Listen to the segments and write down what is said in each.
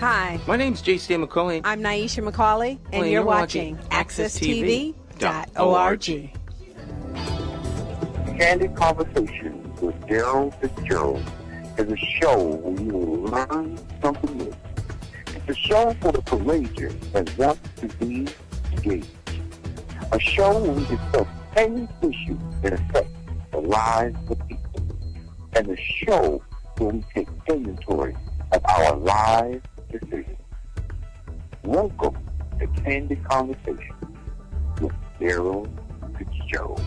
Hi. My name's J.C. McCauley. I'm Naisha McCauley, and you're, you're, watching, watching AccessTV.org. Candid Conversations with Darrell Fitzgerald is a show where you will learn something new. It's a show for the courageous that wants to be engaged. A show where we discuss any issues that affect the lives of people. And a show where we take inventory of our lives decisions. Welcome to Candid Conversation with Darrell Fitzgerald.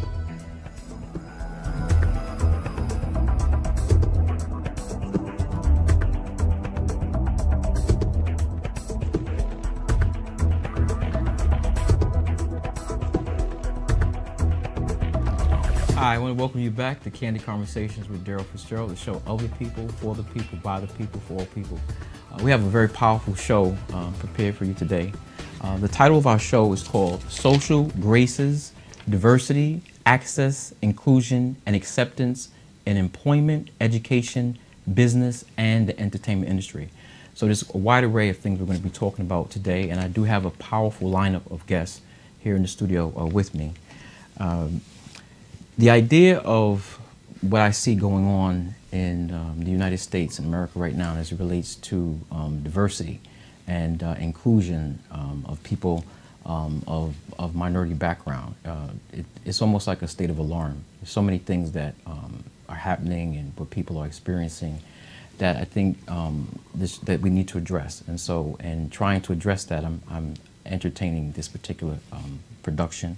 Hi, I want to welcome you back to Candid Conversations with Darrell Fitzgerald, the show of the people, for the people, by the people, for all people. Uh, we have a very powerful show um, prepared for you today. Uh, the title of our show is called Social Graces, Diversity, Access, Inclusion, and Acceptance in Employment, Education, Business, and the Entertainment Industry. So there's a wide array of things we're going to be talking about today, and I do have a powerful lineup of guests here in the studio uh, with me. Um, the idea of what I see going on in um, the United States and America right now as it relates to um, diversity and uh, inclusion um, of people um, of, of minority background. Uh, it, it's almost like a state of alarm. There's so many things that um, are happening and what people are experiencing that I think um, this, that we need to address. And so, in trying to address that, I'm, I'm entertaining this particular production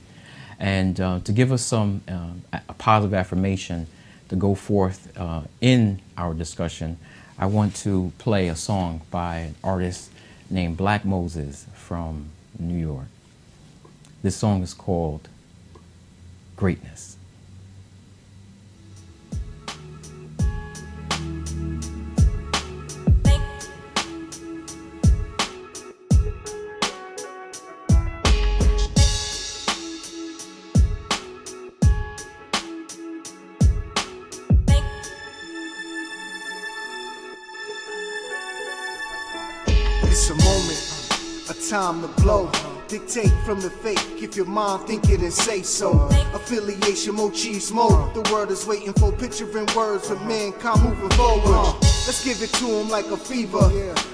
and uh, to give us some uh, a positive affirmation to go forth uh, in our discussion, I want to play a song by an artist named Black Moses from New York. This song is called Greatness. Time to blow. Dictate from the fake if your mind think it and say so. Affiliation, machismo. The world is waiting for picturing words of mankind moving forward. Let's give it to them like a fever.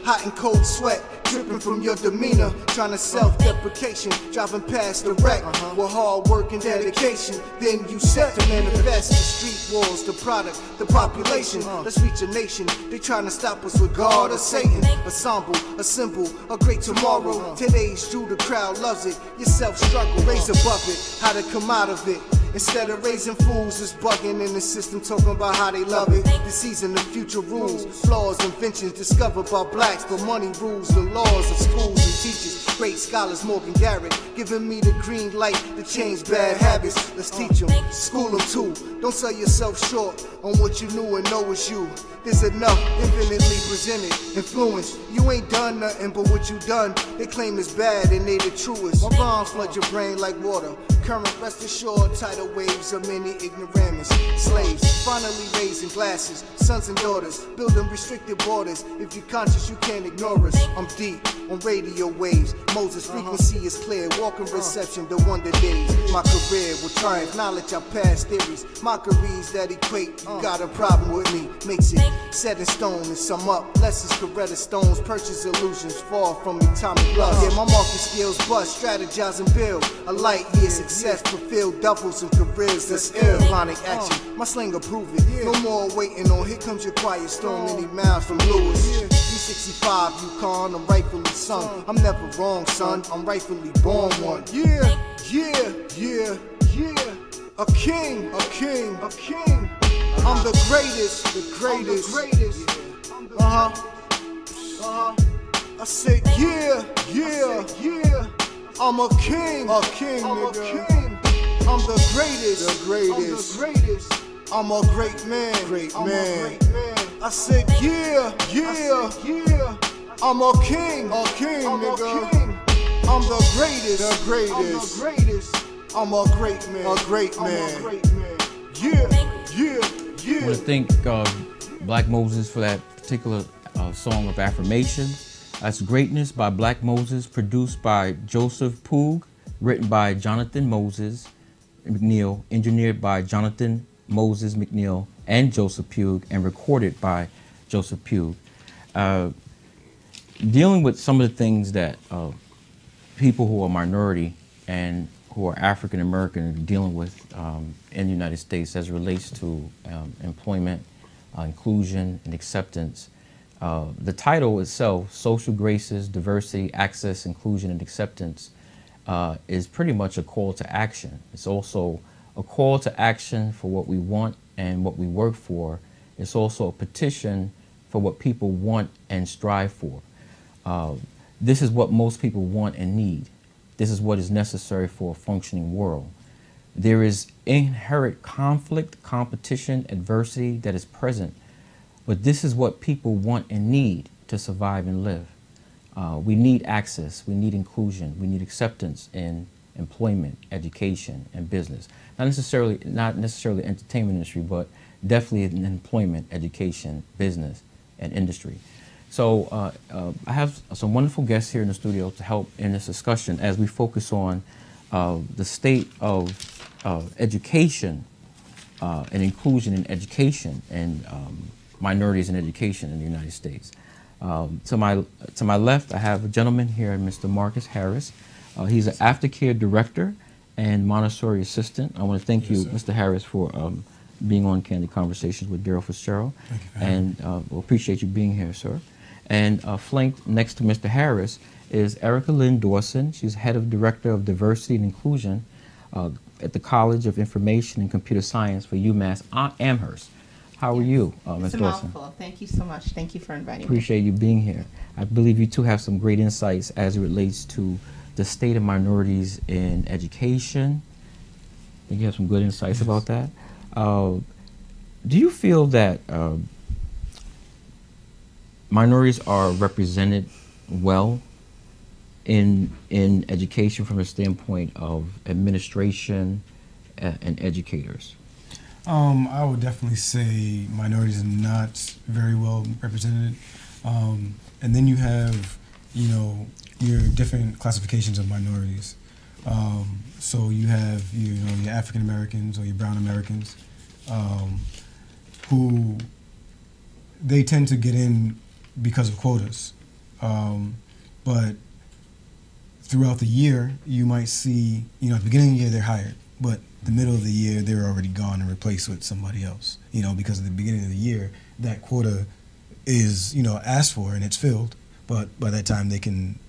Hot and cold sweat dripping from your demeanor. Trying to self deprecation, driving past the wreck uh-huh. with hard work and dedication. Then you set to manifest the street walls, the product, the population. Uh-huh. Let's reach a nation. They trying to stop us with God or Satan. A symbol, a symbol, a great tomorrow. Uh-huh. Today's true, the crowd loves it. Yourself struggle, raise above it. How to come out of it. Instead of raising fools, it's bugging in the system, talking about how they love it. The season, the future rules, flaws, inventions discovered by blacks, but money rules the laws of schools and teachers. Great scholars, Morgan Garrett, giving me the green light to change bad habits. Let's teach them, school them too. Don't sell yourself short on what you knew and know is you. There's enough infinitely presented influence. You ain't done nothing but what you done. They claim it's bad and they the truest. My rhymes flood your brain like water. Current, rest assured, tidal waves of many ignoramus. Slaves, finally raising glasses. Sons and daughters, building restricted borders. If you're conscious, you can't ignore us. I'm deep on radio waves. Moses' uh-huh. frequency is clear. Walking uh-huh. reception, the wonder days. My career will triumph, knowledge our past theories. Mockeries that equate. You uh. got a problem with me, makes it set in stone and sum up. Lessons, Coretta Stones, purchase illusions, far from atomic love. Yeah, my market skills bust, strategize and build. A light year success, fulfill doubles and careers that's ill. Chronic action, my slinger prove it. No more waiting on, here comes your quiet storm, many miles from Lewis. 65 Yukon, I'm rightfully son. I'm never wrong, son. I'm rightfully born one. Yeah, yeah, yeah, yeah. A king, a king, a king. I'm the greatest, the greatest. I'm the greatest. Uh huh. Uh huh. I said, yeah, yeah, yeah. I'm a king, a king, I'm nigga. A king. I'm the greatest, the greatest. I'm the greatest. I'm a great man, great I'm man. Great man. I said, yeah, yeah, said, yeah. I'm a king, a king, I'm nigga. A king. I'm the greatest, the greatest. I'm the greatest. I'm a great man, a great man. A great man. Yeah, yeah. Yeah. I want to thank uh, Black Moses for that particular uh, song of affirmation. That's Greatness by Black Moses, produced by Joseph Poog, written by Jonathan Moses McNeil, engineered by Jonathan Moses McNeil and Joseph Poog, and recorded by Joseph Poog. Uh, dealing with some of the things that uh, people who are minority and who are African American are dealing with um, in the United States as relates to um, employment, uh, inclusion, and acceptance. Uh, the title itself, Social Graces, Diversity, Access, Inclusion, and Acceptance, uh, is pretty much a call to action. It's also a call to action for what we want and what we work for. It's also a petition for what people want and strive for. Uh, this is what most people want and need. This is what is necessary for a functioning world. There is inherent conflict, competition, adversity that is present, but this is what people want and need to survive and live. Uh, we need access, we need inclusion, we need acceptance in employment, education, and business. Not necessarily, not necessarily entertainment industry, but definitely in employment, education, business, and industry. So uh, uh, I have some wonderful guests here in the studio to help in this discussion as we focus on uh, the state of education uh, and inclusion in education and um, minorities in education in the United States. Um, to my to my left, I have a gentleman here, Mr. Marcus Harris. Uh, he's an aftercare director and Montessori assistant. I want to thank yes, you, sir. Mr. Harris, for um, being on Candid Conversations with Darrell Fitzgerald. and uh, we'll appreciate you being here, sir. And uh, flanked next to Mr. Harris is Erika Lynn Dawson. She's head of director of diversity and inclusion uh, at the College of Information and Computer Science for UMass Amherst. How are you, uh, Ms. Dawson? Mouthful. Thank you so much. Thank you for inviting Appreciate me. Appreciate you being here. I believe you too have some great insights as it relates to the state of minorities in education. I think you have some good insights yes. about that. Uh, do you feel that uh, minorities are represented well in in education from a standpoint of administration and educators? Um, I would definitely say minorities are not very well represented. Um, and then you have, you know, your different classifications of minorities. Um, so you have, you know, your African Americans or your Brown Americans, um, who they tend to get in because of quotas. Um, but throughout the year, you might see, you know, at the beginning of the year they're hired, but the middle of the year they're already gone and replaced with somebody else. You know, because at the beginning of the year that quota is, you know, asked for and it's filled, but by that time they can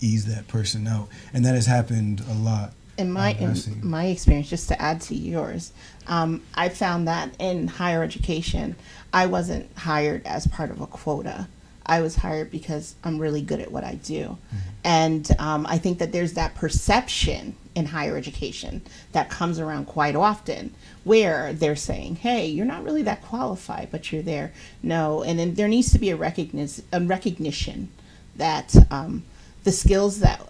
ease that person out, and that has happened a lot. In my in my experience, just to add to yours, um, I found that in higher education, I wasn't hired as part of a quota. I was hired because I'm really good at what I do. Mm-hmm. And um, I think that there's that perception in higher education that comes around quite often where they're saying, hey, you're not really that qualified, but you're there. No. And then there needs to be a, recogniz- a recognition that um, the skills that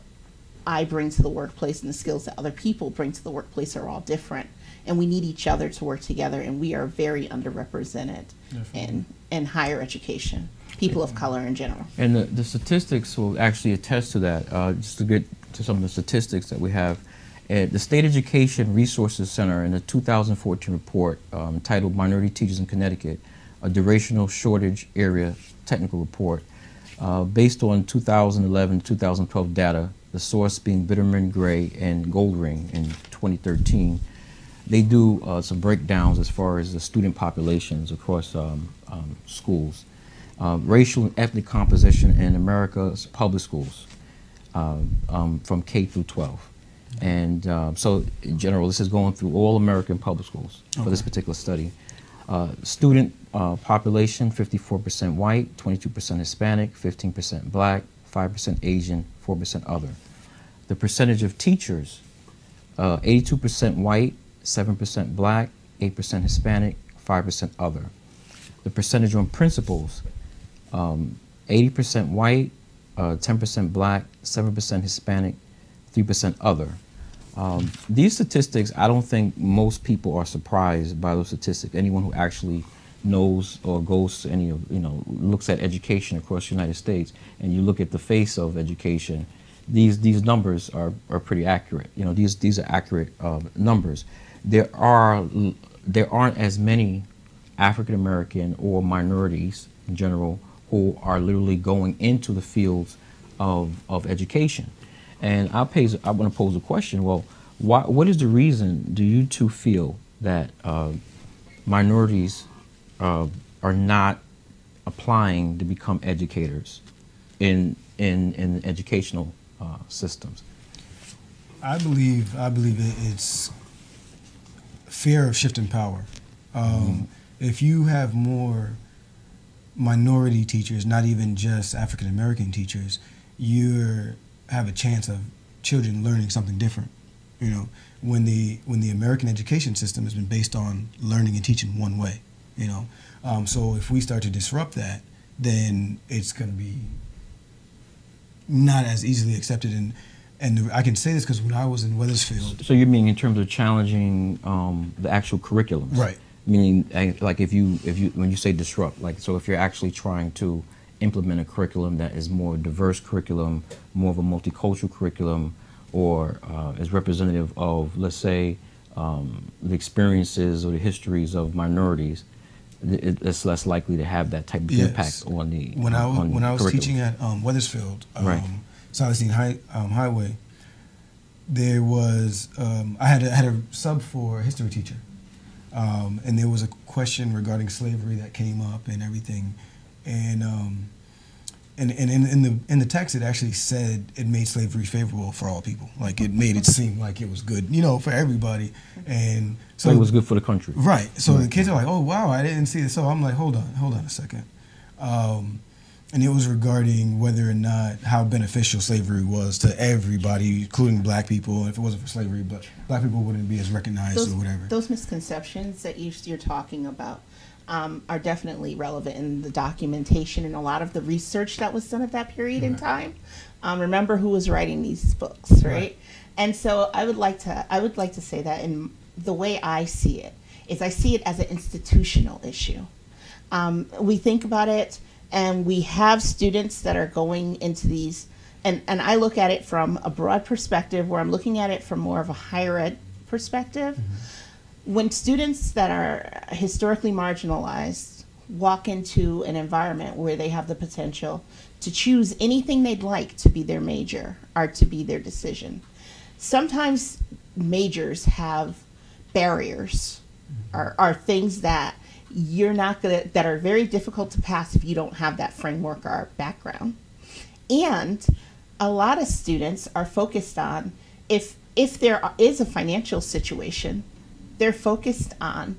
I bring to the workplace and the skills that other people bring to the workplace are all different. And we need each other to work together, and we are very underrepresented in, in higher education people of color in general. And the, the statistics will actually attest to that. Uh, just to get to some of the statistics that we have, at the State Education Resources Center in the 2014 report um, titled Minority Teachers in Connecticut, a durational shortage area technical report, uh, based on 2011-2012 data, the source being Bitterman, Gray, and Goldring in 2013, they do uh, some breakdowns as far as the student populations across um, um, schools uh, racial and ethnic composition in America's public schools um, um, from K through 12. And uh, so, in general, this is going through all American public schools okay. for this particular study. Uh, student uh, population 54% white, 22% Hispanic, 15% black, 5% Asian, 4% other. The percentage of teachers 82% uh, white, 7% black, 8% Hispanic, 5% other. The percentage on principals um, 80% white, 10% uh, black, 7% Hispanic, 3% other. Um, these statistics, I don't think most people are surprised by those statistics. Anyone who actually knows or goes to any of you know looks at education across the United States, and you look at the face of education, these these numbers are, are pretty accurate. You know these these are accurate uh, numbers. There are there aren't as many African American or minorities in general who are literally going into the fields of of education. And I pose I want to pose a question. Well, why, what is the reason do you two feel that uh, minorities uh, are not applying to become educators in in in educational uh, systems? I believe I believe it's fear of shifting power. Um, mm-hmm. If you have more minority teachers, not even just African American teachers, you have a chance of children learning something different. You know, when the when the American education system has been based on learning and teaching one way. You know, um, so if we start to disrupt that, then it's going to be not as easily accepted. And and I can say this because when I was in Wethersfield. So you mean in terms of challenging um, the actual curriculum? Right. Meaning, like if you if you when you say disrupt, like so if you're actually trying to implement a curriculum that is more diverse curriculum, more of a multicultural curriculum, or uh, is representative of, let's say, um, the experiences or the histories of minorities, it's less likely to have that type of yes. impact on the when I was, when I was teaching at um, Wethersfield, um, right. High, um, Highway. There was um, I had a, had a sub for a history teacher, um, and there was a question regarding slavery that came up and everything, and um, and, and in, in, the in the text it actually said it made slavery favorable for all people. Like it made it seem like it was good you know for everybody. And so it was good for the country. Right. So right. the kids are like oh wow i didn't see this. So i'm like hold on hold on a second. Um, and it was regarding whether or not how beneficial slavery was to everybody including black people. If it wasn't for slavery but black people wouldn't be as recognized those, or whatever. those misconceptions that you're talking about um, are definitely relevant in the documentation and a lot of the research that was done at that period right. in time. Um, remember who was writing these books, right? right? And so I would like to I would like to say that in the way I see it is I see it as an institutional issue. Um, we think about it, and we have students that are going into these, and and I look at it from a broad perspective, where I'm looking at it from more of a higher ed perspective. Mm-hmm when students that are historically marginalized walk into an environment where they have the potential to choose anything they'd like to be their major or to be their decision, sometimes majors have barriers or, are things that you're not gonna that are very difficult to pass if you don't have that framework or background. And a lot of students are focused on if if there is a financial situation they're focused on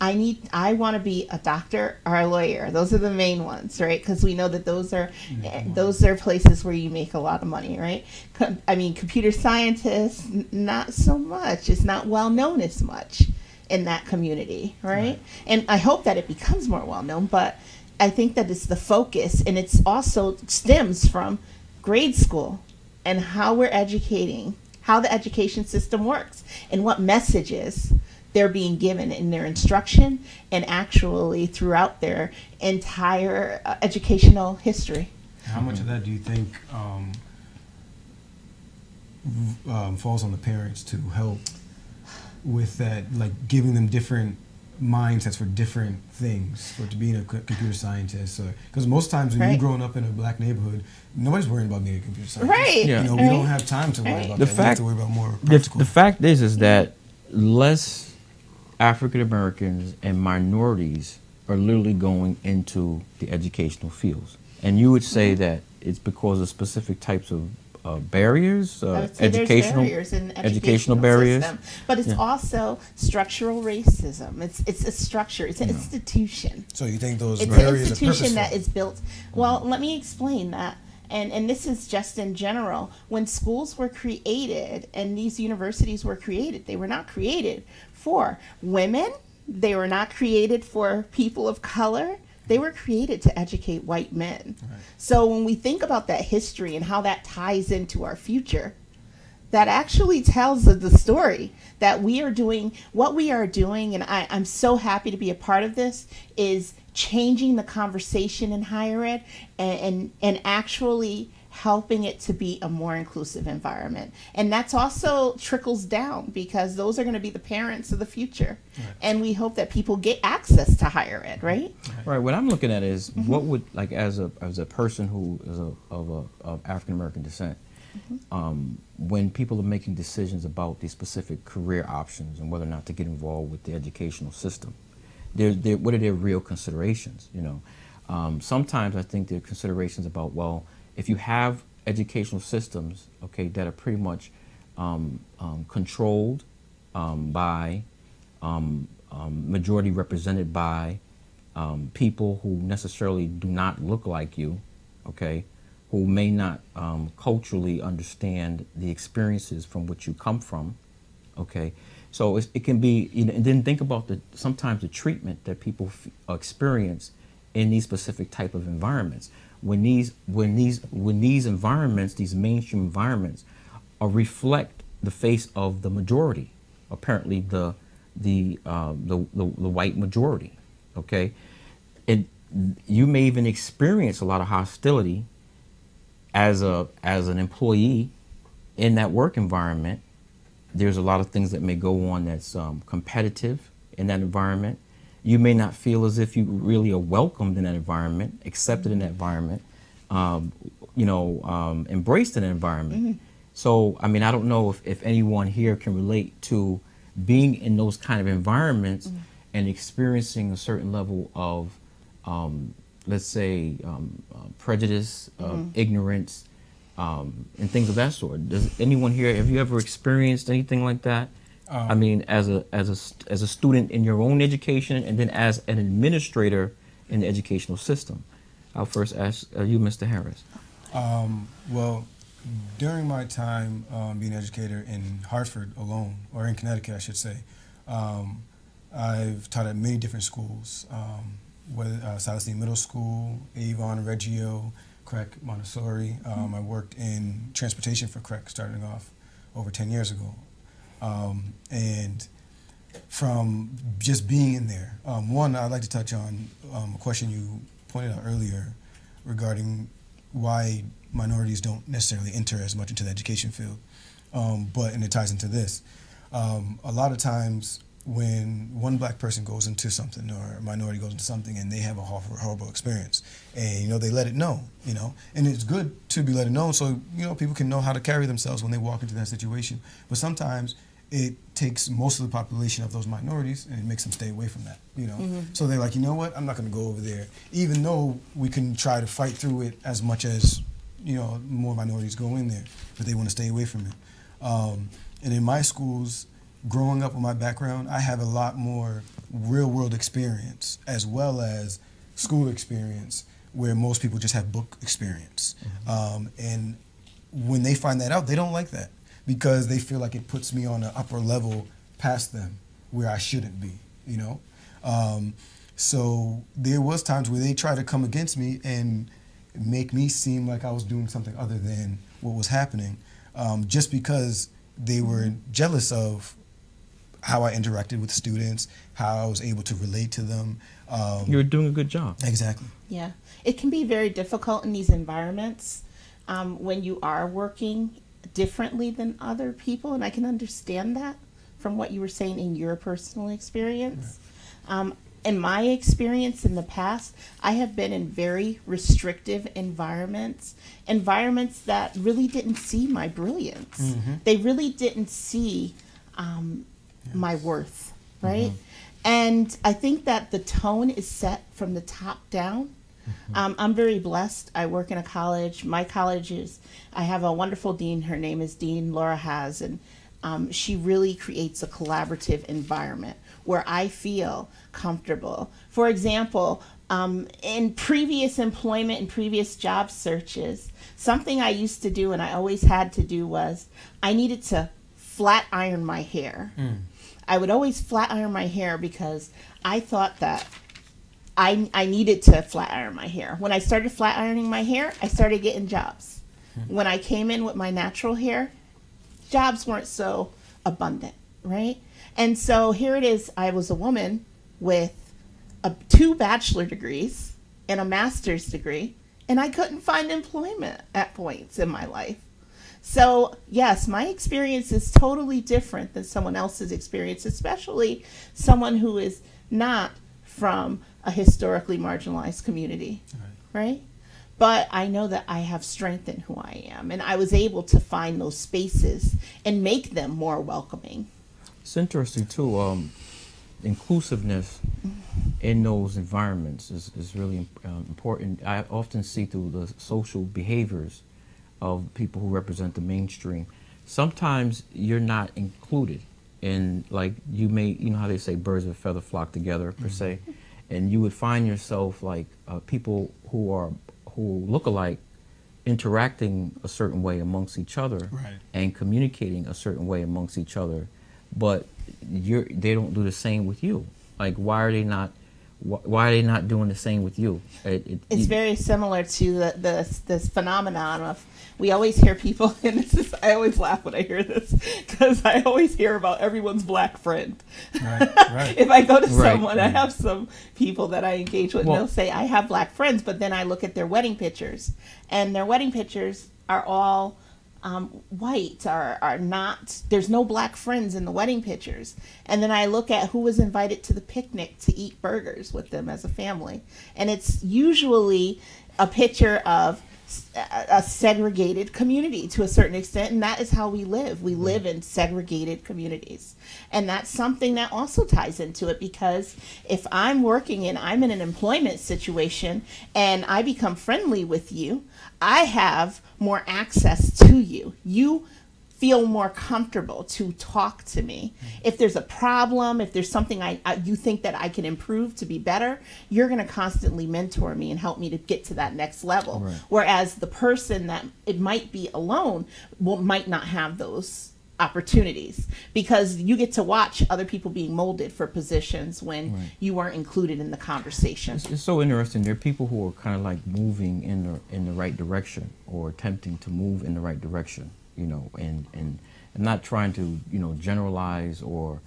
I need I want to be a doctor or a lawyer. Those are the main ones, right? Because we know that those are mm-hmm. those are places where you make a lot of money, right? I mean, computer scientists not so much. It's not well known as much in that community, right? right? And I hope that it becomes more well known, but I think that it's the focus and it's also stems from grade school and how we're educating, how the education system works and what messages they're being given in their instruction and actually throughout their entire uh, educational history. How much of that do you think um, um, falls on the parents to help with that, like giving them different mindsets for different things, for to being a computer scientist? Because most times when right. you're growing up in a black neighborhood, nobody's worrying about being a computer scientist. Right. Yeah. You know, we right. don't have time to worry right. about the that. Fact, we have to worry about more the, the fact is, is that less African Americans and minorities are literally going into the educational fields. And you would say mm-hmm. that it's because of specific types of uh, barriers, uh, educational barriers educational, educational barriers, system, but it's yeah. also structural racism. It's it's a structure. It's an yeah. institution. So you think those it's barriers an institution that is built. Well, let me explain that. And, and this is just in general. When schools were created and these universities were created, they were not created for women. They were not created for people of color. They were created to educate white men. Right. So when we think about that history and how that ties into our future, that actually tells the story that we are doing what we are doing and I, i'm so happy to be a part of this is changing the conversation in higher ed and, and, and actually helping it to be a more inclusive environment. And that's also trickles down because those are going to be the parents of the future. Right. And we hope that people get access to higher ed, right? Right. What I'm looking at is mm-hmm. what would like as a as a person who is a, of a of African American descent. Mm-hmm. Um, when people are making decisions about these specific career options and whether or not to get involved with the educational system, they're, they're, what are their real considerations? You know, um, sometimes I think there are considerations about well, if you have educational systems, okay, that are pretty much um, um, controlled um, by um, um, majority represented by people who necessarily do not look like you, okay, who may not culturally understand the experiences from which you come from, okay, so it can be, you know, and then think about the sometimes the treatment that people f- experience in these specific type of environments. When these when these when these environments, these mainstream environments, are reflect the face of the majority, apparently the the uh, the, the, the white majority. Okay, and you may even experience a lot of hostility as a as an employee in that work environment there's a lot of things that may go on that's um, competitive in that environment. You may not feel as if you really are welcomed in that environment, accepted in that environment, um, you know, um, embraced in that environment. Mm-hmm. So, I mean, I don't know if, if anyone here can relate to being in those kind of environments mm-hmm. and experiencing a certain level of, um, let's say, um, uh, prejudice, uh, mm-hmm. ignorance, um, and things of that sort. Does anyone here have you ever experienced anything like that? Um, I mean, as a as a as a student in your own education, and then as an administrator in the educational system. I'll first ask uh, you, Mr. Harris. Um, well, during my time um, being an educator in Hartford alone, or in Connecticut, I should say, um, I've taught at many different schools, um, whether uh, Middle School, Avon, Reggio, CREC Montessori. Um, I worked in transportation for CREC starting off over 10 years ago. Um, and from just being in there, um, one, I'd like to touch on um, a question you pointed out earlier regarding why minorities don't necessarily enter as much into the education field. Um, but, and it ties into this, um, a lot of times when one black person goes into something or a minority goes into something and they have a horrible experience and you know they let it know you know and it's good to be let it known so you know people can know how to carry themselves when they walk into that situation but sometimes it takes most of the population of those minorities and it makes them stay away from that you know mm-hmm. so they're like you know what i'm not going to go over there even though we can try to fight through it as much as you know more minorities go in there but they want to stay away from it um, and in my schools growing up with my background, I have a lot more real world experience as well as school experience where most people just have book experience. Mm-hmm. Um, and when they find that out, they don't like that because they feel like it puts me on an upper level past them where I shouldn't be, you know? Um, so there was times where they tried to come against me and make me seem like I was doing something other than what was happening um, just because they were jealous of how I interacted with students, how I was able to relate to them. Um, you were doing a good job. Exactly. Yeah, it can be very difficult in these environments um, when you are working differently than other people, and I can understand that from what you were saying in your personal experience. Um, in my experience in the past, I have been in very restrictive environments, environments that really didn't see my brilliance. Mm-hmm. They really didn't see um, my worth, right? Mm-hmm. And I think that the tone is set from the top down. Mm-hmm. Um, I'm very blessed. I work in a college. My college is, I have a wonderful dean. Her name is Dean Laura Haas, and um, she really creates a collaborative environment where I feel comfortable. For example, um, in previous employment and previous job searches, something I used to do and I always had to do was I needed to flat iron my hair. Mm. I would always flat iron my hair because I thought that I, I needed to flat iron my hair. When I started flat ironing my hair, I started getting jobs. Hmm. When I came in with my natural hair, jobs weren't so abundant, right? And so here it is. I was a woman with a, two bachelor degrees and a master's degree, and I couldn't find employment at points in my life. So, yes, my experience is totally different than someone else's experience, especially someone who is not from a historically marginalized community, right? right? But I know that I have strength in who I am, and I was able to find those spaces and make them more welcoming. It's interesting, too. Um, inclusiveness in those environments is, is really um, important. I often see through the social behaviors of people who represent the mainstream. Sometimes you're not included in, like, you may, you know how they say birds of a feather flock together, per mm -hmm. se, and you would find yourself like uh, people who are, who look alike interacting a certain way amongst each other right. and communicating a certain way amongst each other, but you're, they don't do the same with you. Like, why are they not why are they not doing the same with you? It, it, it's you, very similar to the, the, this phenomenon of we always hear people, and this is I always laugh when I hear this because I always hear about everyone's black friend. Right, right. if I go to right, someone, I have some people that I engage with, well, and they'll say I have black friends, but then I look at their wedding pictures, and their wedding pictures are all um, white are, are not there's no black friends in the wedding pictures. And then i look at who was invited to the picnic to eat burgers with them as a family. And it's usually a picture of a segregated community to a certain extent. And that is how we live. We live in segregated communities. And that's something that also ties into it because if i'm working and i'm in an employment situation and i become friendly with you i have more access to you you feel more comfortable to talk to me. If there's a problem, if there's something I, I you think that I can improve to be better, you're going to constantly mentor me and help me to get to that next level. Right. Whereas the person that it might be alone will might not have those opportunities because you get to watch other people being molded for positions when right. you weren't included in the conversation. It's, it's, so interesting. There are people who are kind of like moving in the in the right direction or attempting to move in the right direction you know, and, and I'm not trying to, you know, generalize or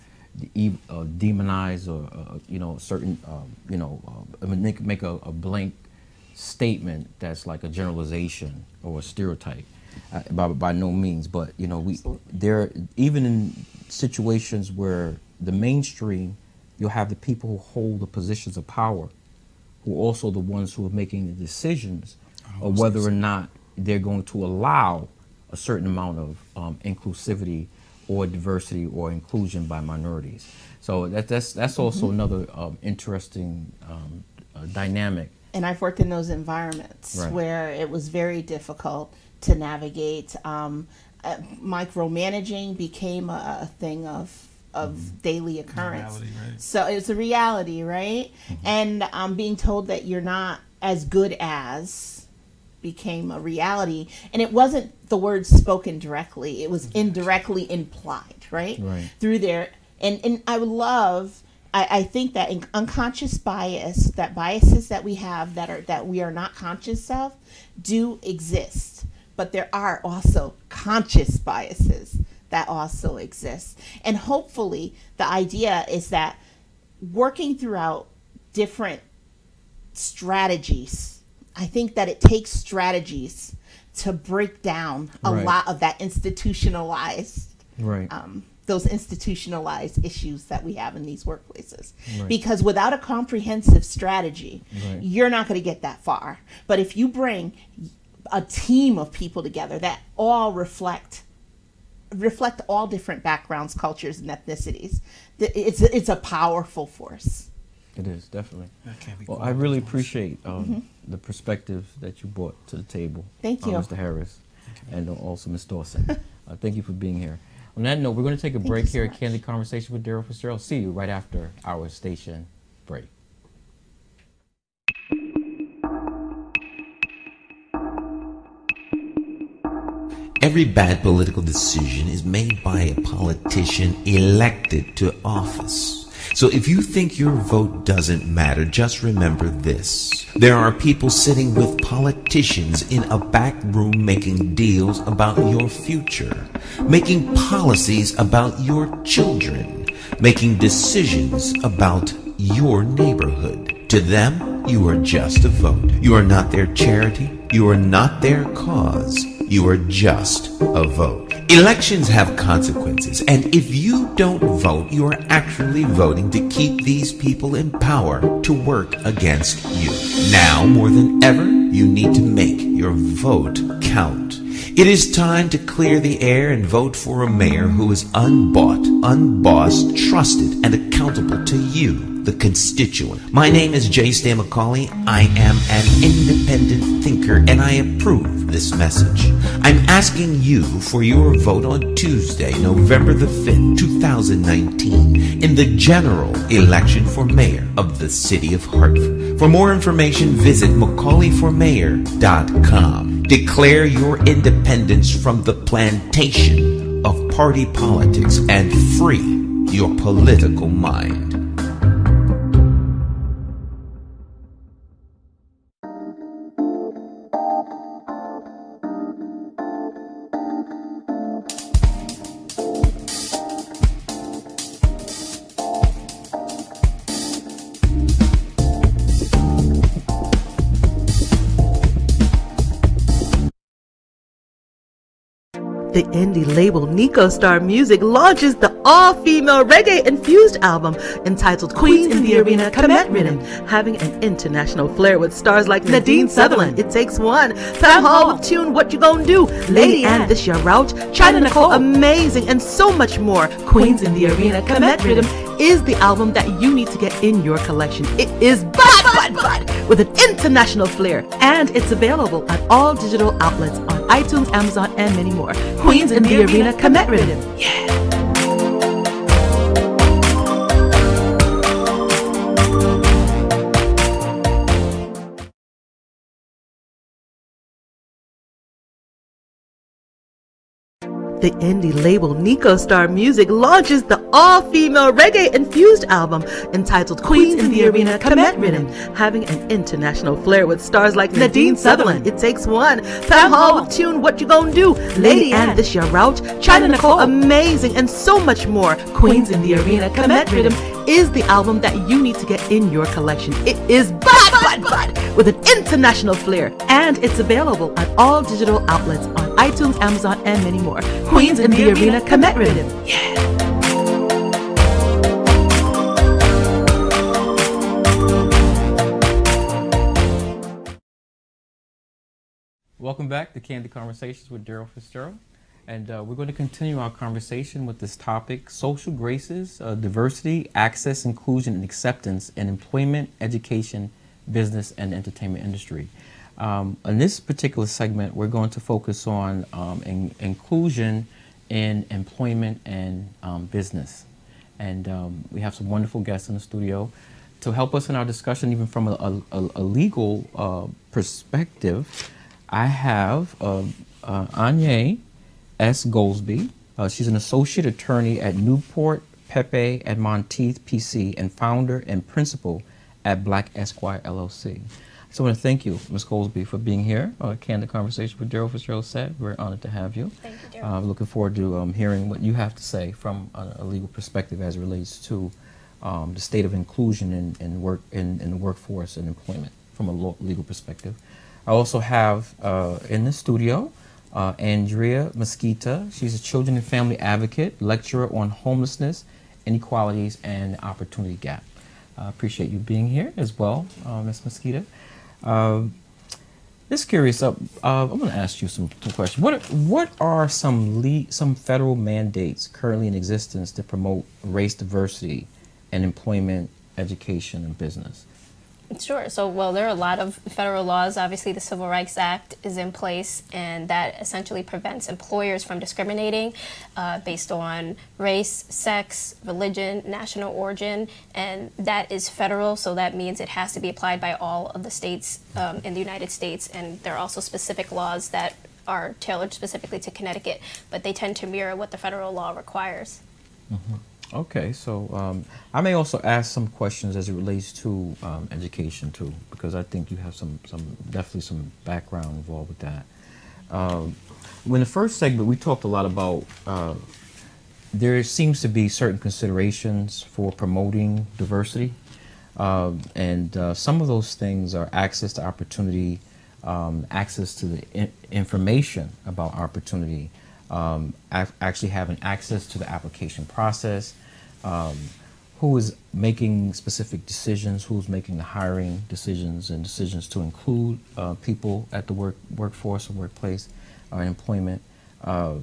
de uh, demonize or, uh, you know, certain, uh, you know, uh, make, make a, a, blank statement that's like a generalization or a stereotype. Uh, by, by no means, but you know, we there even in situations where the mainstream, you'll have the people who hold the positions of power, who are also the ones who are making the decisions of whether or not they're going to allow a certain amount of um, inclusivity or diversity or inclusion by minorities. So that, that's that's also mm -hmm. another um, interesting um, uh, dynamic. And I've worked in those environments right. where it was very difficult to navigate. Um, uh, micromanaging became a, a thing of of mm -hmm. daily occurrence. Reality, right? So it's a reality, right? Mm -hmm. And um, being told that you're not as good as became a reality and it wasn't the words spoken directly it was indirectly implied right, right. through there and and i would love I, I think that unconscious bias that biases that we have that are that we are not conscious of do exist but there are also conscious biases that also exist and hopefully the idea is that working throughout different strategies I think that it takes strategies to break down a right. lot of that institutionalized, right. um, those institutionalized issues that we have in these workplaces. Right. Because without a comprehensive strategy, right. you're not going to get that far. But if you bring a team of people together that all reflect reflect all different backgrounds, cultures, and ethnicities, it's it's a powerful force. It is definitely. Okay. Well, I really appreciate um, mm -hmm. the perspective that you brought to the table. Thank you, uh, Mr. Harris, and also Ms. Dawson. uh, thank you for being here. On that note, we're going to take a thank break so here much. at Candid Conversation with Darrell Fitzgerald. See you right after our station break. Every bad political decision is made by a politician elected to office. So if you think your vote doesn't matter, just remember this. There are people sitting with politicians in a back room making deals about your future, making policies about your children, making decisions about your neighborhood. To them, you are just a vote. You are not their charity. You are not their cause. You are just a vote. Elections have consequences, and if you don't vote, you are actually voting to keep these people in power to work against you. Now, more than ever, you need to make your vote count. It is time to clear the air and vote for a mayor who is unbought, unbossed, trusted, and accountable to you the constituent. My name is Jay Stan McCauley. I am an independent thinker and I approve this message. I'm asking you for your vote on Tuesday, November the 5th, 2019, in the general election for mayor of the city of Hartford. For more information, visit McCauleyformayor.com. Declare your independence from the plantation of party politics and free your political mind. The indie label Nico Star Music launches the all-female reggae-infused album entitled Queens in the Arena Comet Rhythm, having an international flair with stars like Nadine Sutherland, It Takes One, Pam Hall with tune What You Gonna Do, Lady Ann This Year Route, China Nicole Amazing, and so much more. Queens in the Arena Comet Rhythm is the album that you need to get in your collection. It is bad, bad, bad, with an international flair, and it's available at all digital outlets on iTunes, Amazon, and many more. Queens in the Arena Comet Rhythm. Yeah. The indie label Nico Star Music launches the all-female reggae-infused album entitled Queens in the Arena Comet Rhythm, having an international flair with stars like Nadine Sutherland, It Takes One, Pam Hall with tune What You Gonna Do, Lady Ann This Year Route, China Nicole Amazing, and so much more. Queens in the Arena Comet Rhythm is the album that you need to get in your collection. It is bad, bad, bad, with an international flair, and it's available at all digital outlets on iTunes, Amazon, and many more. Queens in the Arena Comet Rhythm. Yeah. Welcome back to Candid Conversations with Darrell Fitzgerald. And uh, we're going to continue our conversation with this topic social graces, uh, diversity, access, inclusion, and acceptance in employment, education, business, and entertainment industry. Um, in this particular segment, we're going to focus on um, in, inclusion in employment and um, business. And um, we have some wonderful guests in the studio to help us in our discussion, even from a, a, a legal uh, perspective. I have uh, uh, S. Goldsby. Uh, she's an associate attorney at Neubert, Pepe, and Monteith PC, and founder and principal at Black Esquire LLC. So I want to thank you, Ms. Goldsby, for being here. Uh, Candid Conversation with Darrell Fitzgerald said. We're honored to have you. Thank you, Darrell. Uh, looking forward to um, hearing what you have to say from a, a legal perspective as it relates to um, the state of inclusion in, in work in, in, the workforce and employment from a legal perspective. I also have uh, in the studio uh, Andrea Mesquita. She's a children and family advocate, lecturer on homelessness, inequalities, and opportunity gap. I appreciate you being here as well, uh, Ms. Mesquita. Uh, just curious, uh, uh, I'm going to ask you some, some questions. What what are some le- some federal mandates currently in existence to promote race diversity and employment, education, and business? Sure. So, well, there are a lot of federal laws. Obviously, the Civil Rights Act is in place, and that essentially prevents employers from discriminating uh, based on race, sex, religion, national origin, and that is federal. So that means it has to be applied by all of the states um, in the United States, and there are also specific laws that are tailored specifically to Connecticut, but they tend to mirror what the federal law requires. Mm-hmm. Okay, so um, I may also ask some questions as it relates to um, education too, because I think you have some, some definitely some background involved with that. Um, in the first segment, we talked a lot about uh, there seems to be certain considerations for promoting diversity, uh, and uh, some of those things are access to opportunity, um, access to the in information about opportunity, um, actually having access to the application process, um, who is making specific decisions, who's making the hiring decisions and decisions to include uh, people at the work workforce or workplace or employment. Uh,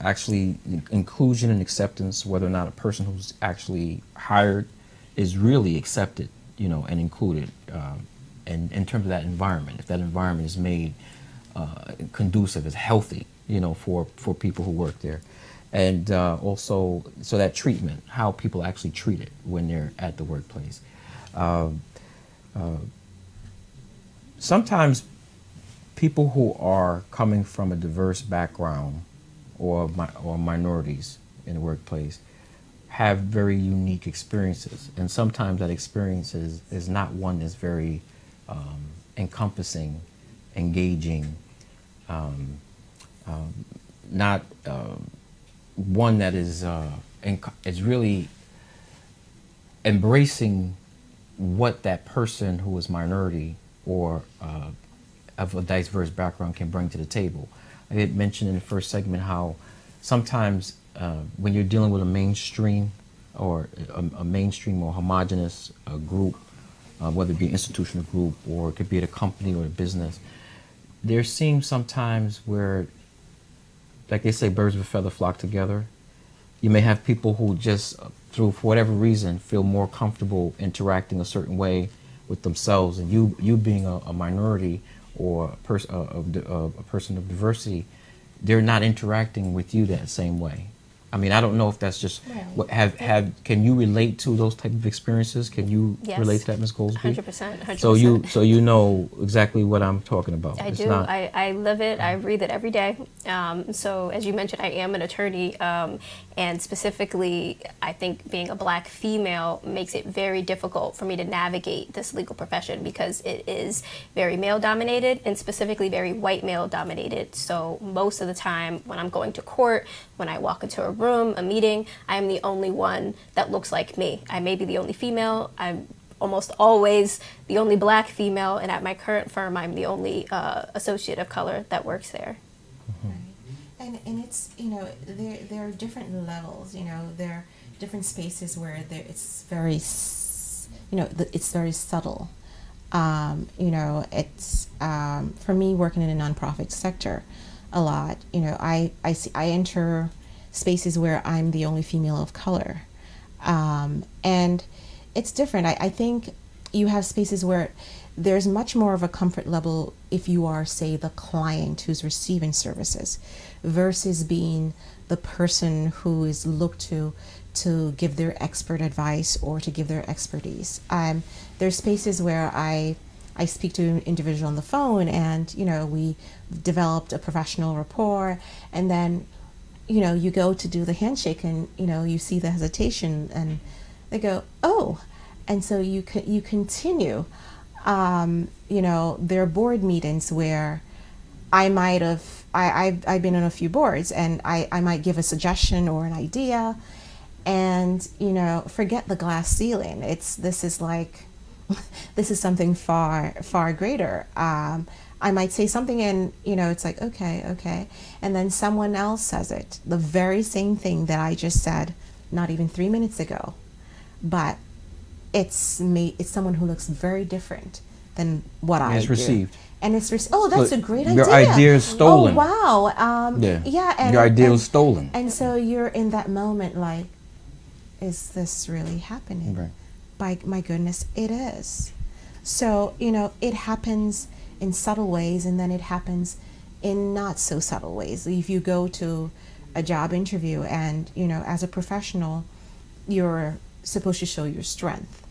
actually, inclusion and acceptance, whether or not a person who's actually hired is really accepted, you know, and included. Um, and in terms of that environment, if that environment is made uh, conducive, is healthy, you know, for, for people who work there and uh, also so that treatment, how people actually treat it when they're at the workplace. Uh, uh, sometimes people who are coming from a diverse background or or minorities in the workplace have very unique experiences, and sometimes that experience is, is not one that's very um, encompassing, engaging, um, um, not um, one that is uh, is really embracing what that person who is minority or uh, of a diverse background can bring to the table. I had mentioned in the first segment how sometimes uh, when you're dealing with a mainstream or a, a mainstream or homogenous uh, group, uh, whether it be an institutional group or it could be at a company or a business, there seems sometimes where like they say, birds of a feather flock together. You may have people who just, through for whatever reason, feel more comfortable interacting a certain way with themselves, and you you being a, a minority or a, pers- uh, a, a, uh, a person of diversity, they're not interacting with you that same way. I mean, I don't know if that's just right. what have have. Can you relate to those type of experiences? Can you yes. relate to that, Ms. Goldsby? Hundred percent. So you so you know exactly what I'm talking about. I it's do. Not, I, I live it. I breathe it every day. Um, so as you mentioned, I am an attorney, um, and specifically, I think being a black female makes it very difficult for me to navigate this legal profession because it is very male dominated and specifically very white male dominated. So most of the time, when I'm going to court, when I walk into a room, a meeting, I am the only one that looks like me. I may be the only female. I'm almost always the only black female, and at my current firm, I'm the only uh, associate of color that works there. Right. And, and it's, you know, there, there are different levels, you know, there are different spaces where there, it's very, you know, it's very subtle. Um, you know, it's, um, for me, working in a nonprofit sector a lot, you know, I, I, see, I enter spaces where I'm the only female of color. Um, and it's different. I, I think you have spaces where there's much more of a comfort level if you are, say, the client who's receiving services versus being the person who is looked to to give their expert advice or to give their expertise. Um, there's spaces where I I speak to an individual on the phone and you know we developed a professional rapport and then you know, you go to do the handshake and, you know, you see the hesitation and they go, oh. And so you, co- you continue. Um, you know, there are board meetings where I might have, I, I've, I've been on a few boards and I, I might give a suggestion or an idea and, you know, forget the glass ceiling. It's, this is like, this is something far, far greater. Um, I might say something and, you know, it's like, okay, okay. And then someone else says it, the very same thing that I just said not even three minutes ago. But it's me, it's someone who looks very different than what and I it's do. received. And it's received. Oh, that's so a great your idea. Your idea is stolen. Oh, wow. Um, yeah. Yeah. And, your idea and, is stolen. And so you're in that moment like, is this really happening? Right. By my goodness, it is. So, you know, it happens in subtle ways and then it happens in not so subtle ways. If you go to a job interview and, you know, as a professional, you're supposed to show your strength.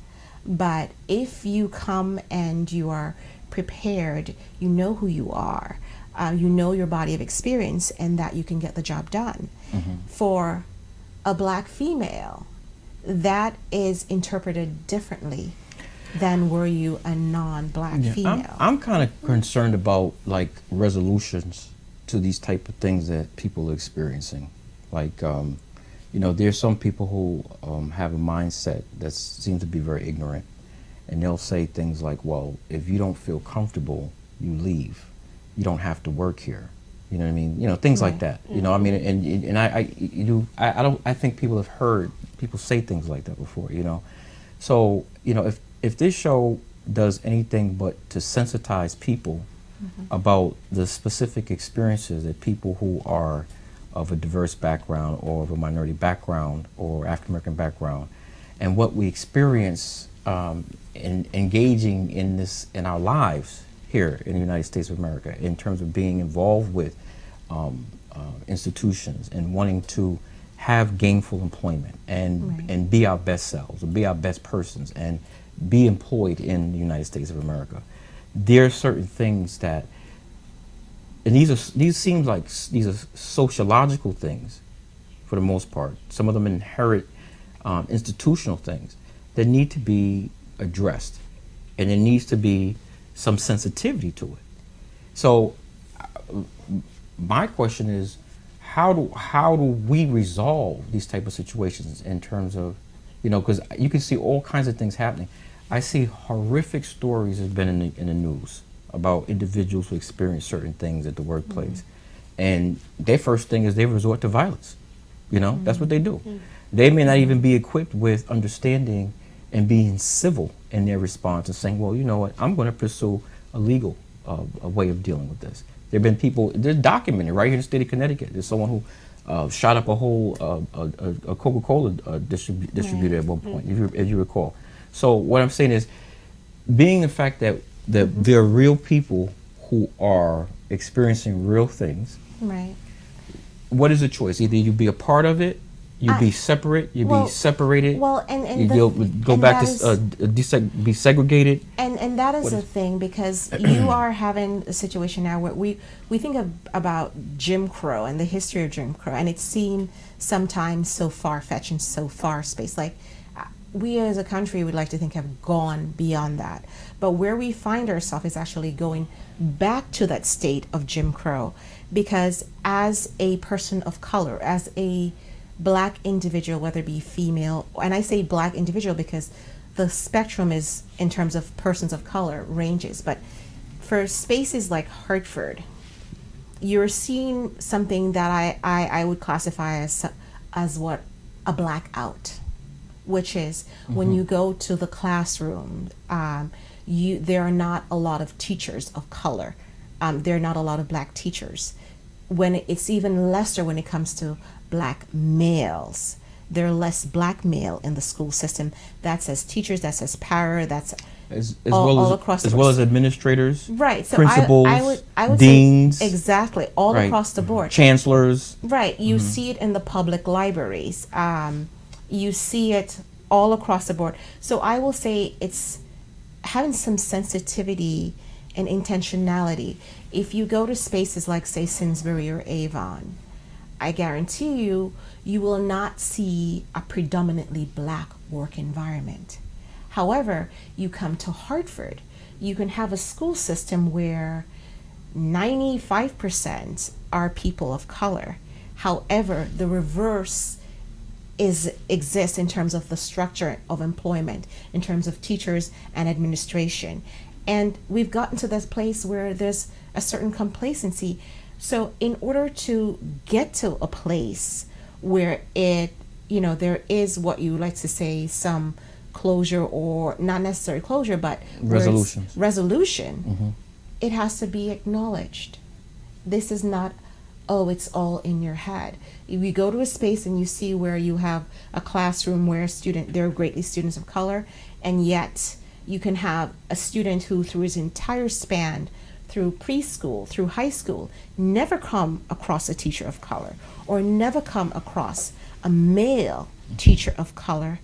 But if you come and you are prepared, you know who you are, uh, you know your body of experience, and that you can get the job done. Mm-hmm. For a black female, that is interpreted differently than were you a non-black yeah, female. I'm, I'm kind of concerned about like resolutions to these type of things that people are experiencing. Like, um, you know, there's some people who um, have a mindset that seems to be very ignorant, and they'll say things like, "Well, if you don't feel comfortable, you leave. You don't have to work here." You know what I mean? You know, things right. like that. You know, I mean, and and I, I you I, I don't I think people have heard people say things like that before. You know, so you know if if this show does anything but to sensitize people mm-hmm. about the specific experiences that people who are of a diverse background or of a minority background or African American background and what we experience um, in engaging in this in our lives here in the United States of America in terms of being involved with um, uh, institutions and wanting to have gainful employment and right. and be our best selves, and be our best persons, and be employed in the United States of America. There are certain things that, and these are these seem like these are sociological things, for the most part. Some of them inherit um, institutional things that need to be addressed, and there needs to be some sensitivity to it. So, uh, my question is, how do how do we resolve these type of situations in terms of, you know, because you can see all kinds of things happening. I see horrific stories have been in the, in the news about individuals who experience certain things at the workplace. Mm-hmm. And their first thing is they resort to violence. You know, mm-hmm. that's what they do. Mm-hmm. They may not even be equipped with understanding and being civil in their response and saying, well, you know what, I'm going to pursue a legal uh, a way of dealing with this. There have been people, they're documented right here in the state of Connecticut. There's someone who uh, shot up a whole uh, a, a Coca-Cola uh, distribu- distributor right. at one point, if you, if you recall. So what I'm saying is, being the fact that that mm-hmm. there are real people who are experiencing real things. Right. What is the choice? Either you be a part of it, you be separate, you well, be separated. Well, and, and you the, go, go and back to is, uh, deseg- be segregated. And and that is the thing because you are having a situation now where we we think of about Jim Crow and the history of Jim Crow, and it seemed sometimes so far fetched and so far space like we as a country would like to think have gone beyond that. But where we find ourselves is actually going back to that state of Jim Crow. Because as a person of color, as a black individual, whether it be female, and I say black individual because the spectrum is in terms of persons of color ranges, but for spaces like Hartford, you're seeing something that I, I, I would classify as as what? A blackout which is mm-hmm. when you go to the classroom, um, you there are not a lot of teachers of color. Um, there are not a lot of black teachers. When it's even lesser when it comes to black males, there are less black male in the school system. That's as teachers, that's as para, that's as, as all, well as, all across as well as administrators, right? So principals, I, I would, I would deans, exactly all right. across the board, chancellors, right? You mm-hmm. see it in the public libraries. Um, you see it all across the board. So I will say it's having some sensitivity and intentionality. If you go to spaces like, say, Simsbury or Avon, I guarantee you, you will not see a predominantly black work environment. However, you come to Hartford, you can have a school system where 95% are people of color. However, the reverse is exists in terms of the structure of employment, in terms of teachers and administration. And we've gotten to this place where there's a certain complacency. So in order to get to a place where it, you know, there is what you like to say some closure or not necessarily closure, but resolution. Resolution. Mm-hmm. It has to be acknowledged. This is not oh, it's all in your head. If you go to a space and you see where you have a classroom where a student, they're greatly students of color, and yet you can have a student who, through his entire span, through preschool, through high school, never come across a teacher of color or never come across a male teacher of color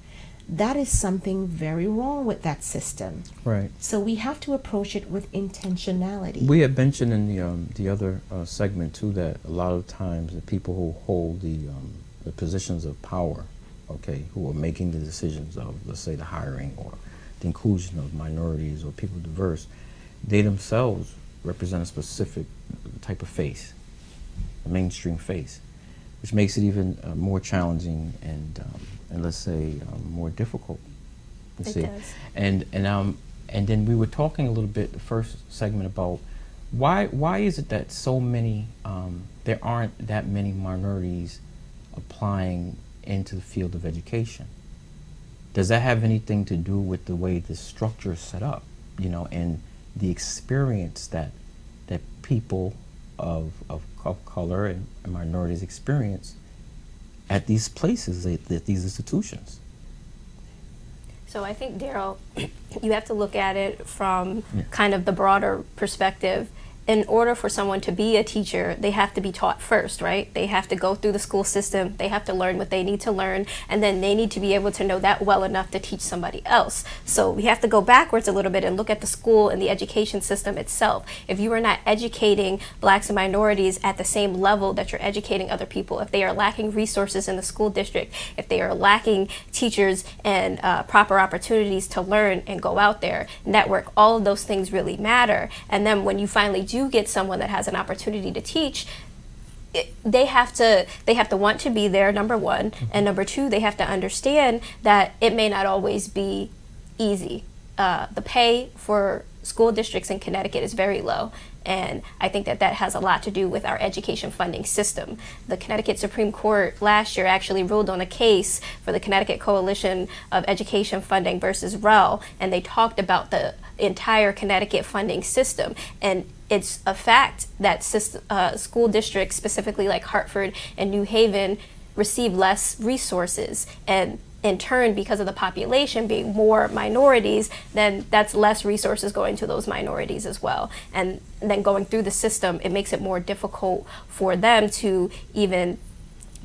that is something very wrong with that system. Right. So we have to approach it with intentionality. We had mentioned in the um, the other uh, segment too that a lot of times the people who hold the um, the positions of power okay, who are making the decisions of, let's say, the hiring or the inclusion of minorities or people diverse, they themselves represent a specific type of face, a mainstream face, which makes it even uh, more challenging and, um, and let's say, um, more difficult. It see. does. And and um and then we were talking a little bit the first segment about why why is it that so many um, there aren't that many minorities applying into the field of education? Does that have anything to do with the way the structure is set up, you know, and the experience that that people of of, of color and, and minorities experience at these places, at, at these institutions? So I think, Darrell, you have to look at it from kind of the broader perspective in order for someone to be a teacher, they have to be taught first, right? They have to go through the school system, they have to learn what they need to learn, and then they need to be able to know that well enough to teach somebody else. So we have to go backwards a little bit and look at the school and the education system itself. If you are not educating blacks and minorities at the same level that you're educating other people, if they are lacking resources in the school district, if they are lacking teachers and uh, proper opportunities to learn and go out there, network, all of those things really matter. And then when you finally do do get someone that has an opportunity to teach, it, they have to they have to want to be there number one. And number two they have to understand that it may not always be easy. Uh, the pay for school districts in connecticut is very low. And I think that that has a lot to do with our education funding system. The Connecticut Supreme Court last year actually ruled on a case for the Connecticut Coalition of Education Funding versus Rell, and they talked about the entire Connecticut funding system. And it's a fact that uh, school districts, specifically like Hartford and New Haven, receive less resources. And in turn, because of the population being more minorities, then that's less resources going to those minorities as well. And then going through the system, it makes it more difficult for them to even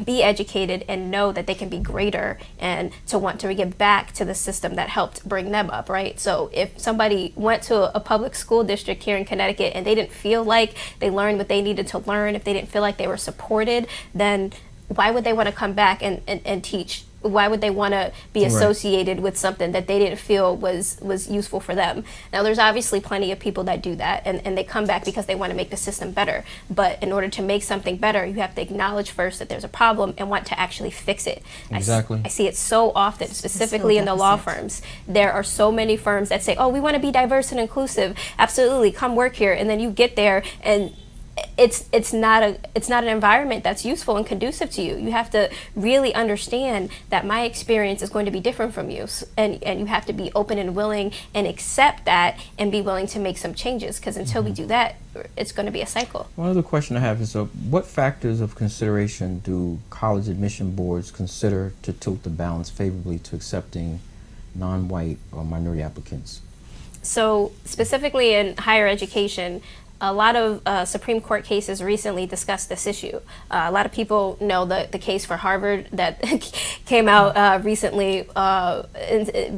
be educated and know that they can be greater and to want to give back to the system that helped bring them up, right? So if somebody went to a public school district here in Connecticut and they didn't feel like they learned what they needed to learn, if they didn't feel like they were supported, then why would they want to come back and, and, and teach why would they want to be associated right. with something that they didn't feel was was useful for them? Now there's obviously plenty of people that do that and, and they come back because they want to make the system better. But in order to make something better you have to acknowledge first that there's a problem and want to actually fix it. Exactly. I, I see it so often specifically in the law firms. There are so many firms that say oh we want to be diverse and inclusive. Absolutely come work here. And then you get there and it's it's not a it's not an environment that's useful and conducive to you. You have to really understand that my experience is going to be different from you, and and you have to be open and willing and accept that and be willing to make some changes. Because until we do that, it's going to be a cycle. One other question I have is: uh, What factors of consideration do college admission boards consider to tilt the balance favorably to accepting non-white or minority applicants? So specifically in higher education, a lot of uh, Supreme Court cases recently discussed this issue. Uh, a lot of people know the, the case for Harvard that came out uh, recently. Uh,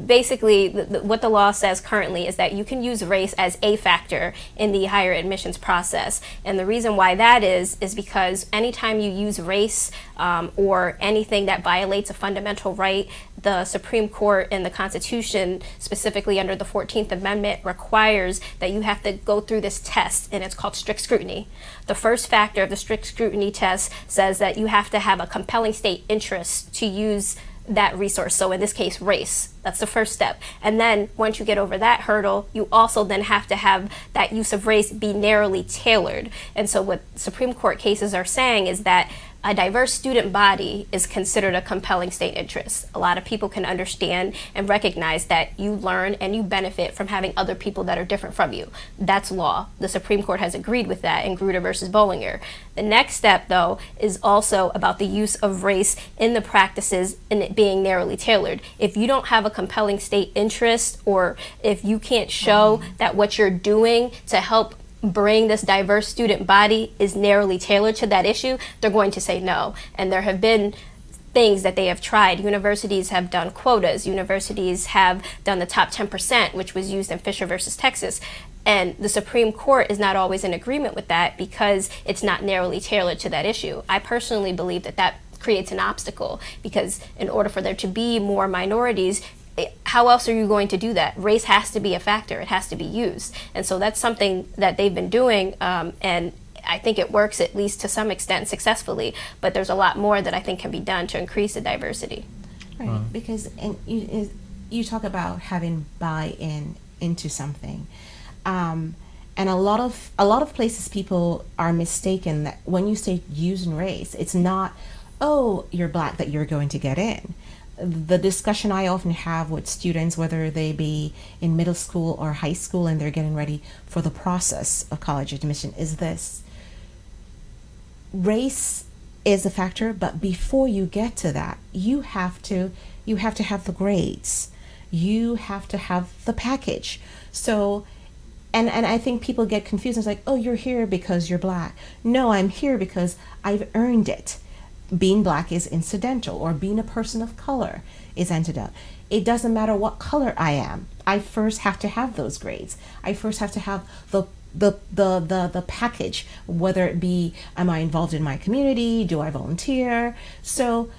basically, the, the, what the law says currently is that you can use race as a factor in the higher admissions process. And the reason why that is, is because anytime you use race um, or anything that violates a fundamental right, the Supreme Court and the Constitution, specifically under the 14th Amendment, requires that you have to go through this test, and it's called strict scrutiny. The first factor of the strict scrutiny test says that you have to have a compelling state interest to use that resource. So in this case, race. That's the first step. And then once you get over that hurdle, you also then have to have that use of race be narrowly tailored. And so what Supreme Court cases are saying is that a diverse student body is considered a compelling state interest. A lot of people can understand and recognize that you learn and you benefit from having other people that are different from you. That's law. The Supreme Court has agreed with that in Grutter versus Bollinger. The next step, though, is also about the use of race in the practices and it being narrowly tailored. If you don't have a compelling state interest or if you can't show mm-hmm. that what you're doing to help bring this diverse student body is narrowly tailored to that issue, they're going to say no. And there have been things that they have tried. Universities have done quotas. Universities have done the top 10%, which was used in Fisher versus Texas. And the Supreme Court is not always in agreement with that because it's not narrowly tailored to that issue. I personally believe that that creates an obstacle because in order for there to be more minorities, how else are you going to do that? Race has to be a factor. It has to be used, and so that's something that they've been doing, um, and I think it works at least to some extent successfully. But there's a lot more that I think can be done to increase the diversity. Right, because and you, you talk about having buy-in into something. Um, and a lot of a lot of places people are mistaken that when you say using race it's not oh you're black that you're going to get in the discussion i often have with students whether they be in middle school or high school and they're getting ready for the process of college admission is this race is a factor but before you get to that you have to you have to have the grades you have to have the package so and and I think people get confused. It's like, oh, you're here because you're black. No, I'm here because I've earned it. Being black is incidental, or being a person of color is incidental. It doesn't matter what color I am. I first have to have those grades. I first have to have the the the the, the package, whether it be am I involved in my community? Do I volunteer? So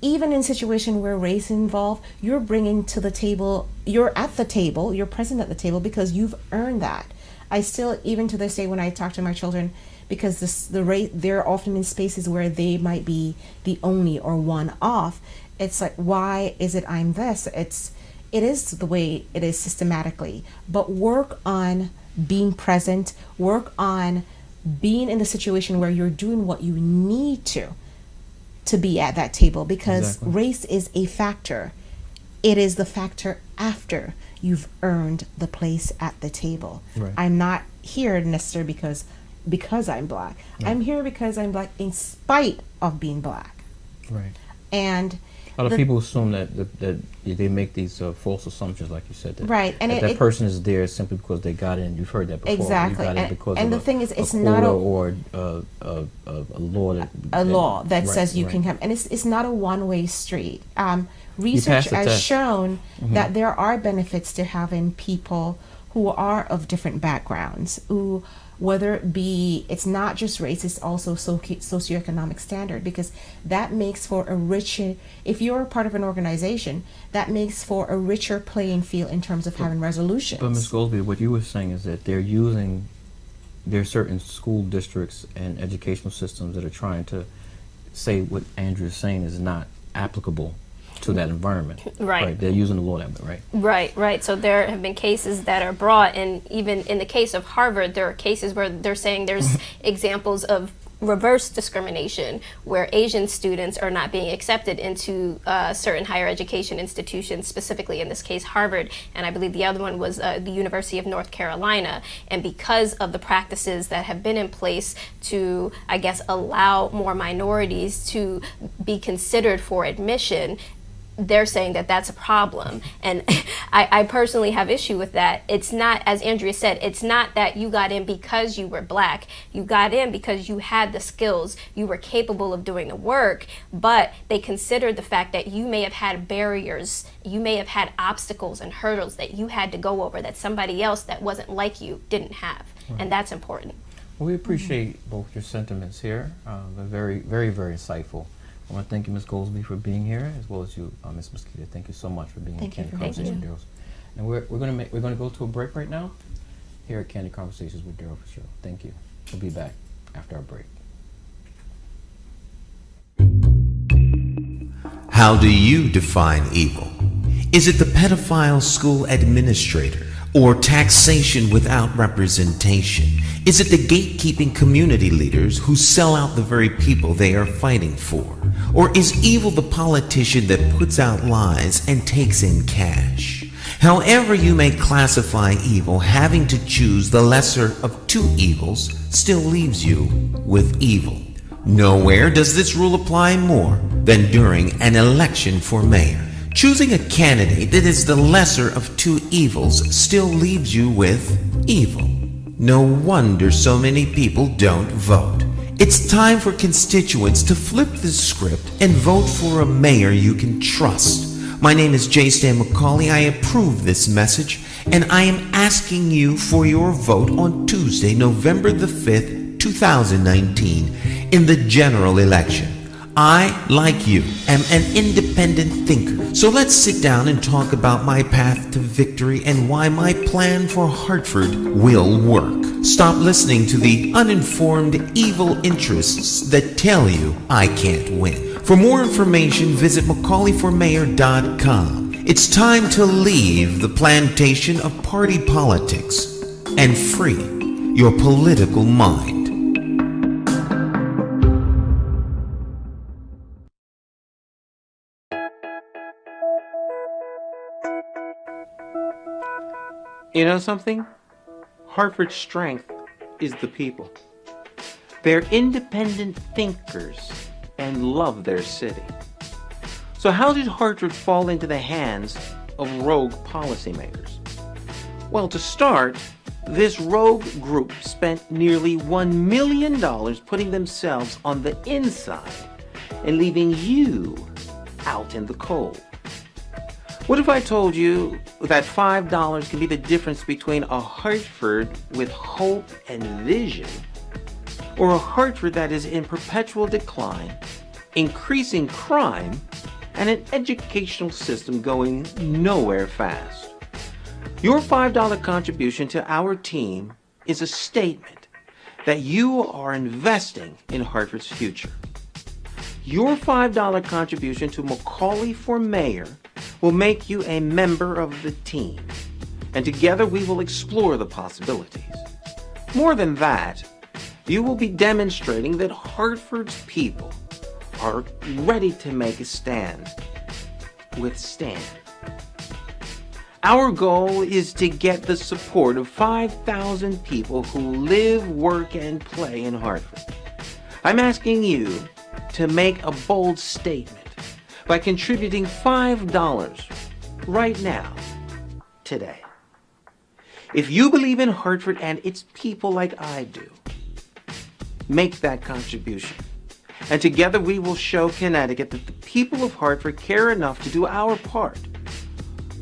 even in situation where race involved, you're bringing to the table, you're at the table, you're present at the table because you've earned that. I still, even to this day, when I talk to my children, because this the rate they're often in spaces where they might be the only or one off. It's like, why is it I'm this? It's it is the way it is systematically, but work on being present. Work on being in the situation where you're doing what you need to to be at that table because exactly. race is a factor. It is the factor after you've earned the place at the table. Right. I'm not here necessarily because because I'm black. Right. I'm here because I'm black in spite of being black. Right. And a lot of people assume that, that, that they make these uh, false assumptions, like you said. That, right, and that, it, that person is there simply because they got in. You've heard that before. Exactly, and, and the a, thing is, it's a not a or uh, a, a, a, law that a law that right, says you right. can come, and it's it's not a one way street. Um, research has test. shown mm-hmm. that there are benefits to having people who are of different backgrounds who whether it be it's not just race it's also socioeconomic standard because that makes for a richer if you're part of an organization that makes for a richer playing field in terms of but, having resolutions. but ms goldsby what you were saying is that they're using there are certain school districts and educational systems that are trying to say what andrea is saying is not applicable to that environment. Right. right. They're using the law that way, right? Right, right. So there have been cases that are brought, and even in the case of Harvard, there are cases where they're saying there's examples of reverse discrimination where Asian students are not being accepted into uh, certain higher education institutions, specifically in this case Harvard, and I believe the other one was uh, the University of North Carolina. And because of the practices that have been in place to, I guess, allow more minorities to be considered for admission, they're saying that that's a problem. And I, I, personally have issue with that. It's not, as Andrea said, it's not that you got in because you were black. You got in because you had the skills, you were capable of doing the work, but they considered the fact that you may have had barriers, you may have had obstacles and hurdles that you had to go over that somebody else that wasn't like you didn't have. Right. And that's important. Well, we appreciate mm-hmm. both your sentiments here. Uh, they're very, very, very insightful. I want to thank you, Ms. Goldsby, for being here, as well as you, uh, Ms. Mesquita. Thank you so much for being thank Candid you. Conversation with Darrell. And we're, we're going to make we're going to go to a break right now here at Candid Conversations with Darrell Show. Thank you. We'll be back after our break. How do you define evil? Is it the pedophile school administrator or taxation without representation? Is it the gatekeeping community leaders who sell out the very people they are fighting for? Or is evil the politician that puts out lies and takes in cash? However you may classify evil, having to choose the lesser of two evils still leaves you with evil. Nowhere does this rule apply more than during an election for mayor. Choosing a candidate that is the lesser of two evils still leaves you with evil. No wonder so many people don't vote. It's time for constituents to flip the script and vote for a mayor you can trust. My name is J. Stan McCauley. I approve this message, and I am asking you for your vote on Tuesday, November the 5th, 2019, in the general election. I, like you, am an independent thinker. So let's sit down and talk about my path to victory and why my plan for Hartford will work. Stop listening to the uninformed evil interests that tell you I can't win. For more information, visit McCauleyforMayor.com. It's time to leave the plantation of party politics and free your political mind. You know something? Hartford's strength is the people. They're independent thinkers and love their city. So, how did Hartford fall into the hands of rogue policymakers? Well, to start, this rogue group spent nearly $1 million putting themselves on the inside and leaving you out in the cold. What if I told you that $5 can be the difference between a Hartford with hope and vision or a Hartford that is in perpetual decline, increasing crime, and an educational system going nowhere fast? Your $5 contribution to our team is a statement that you are investing in Hartford's future. Your $5 contribution to McCauley for Mayor will make you a member of the team, and together we will explore the possibilities. More than that, you will be demonstrating that Hartford's people are ready to make a stand. with Withstand. Our goal is to get the support of 5,000 people who live, work, and play in Hartford. I'm asking you to make a bold statement by contributing $5 right now, today. If you believe in Hartford and its people like I do, make that contribution. And together we will show Connecticut that the people of Hartford care enough to do our part.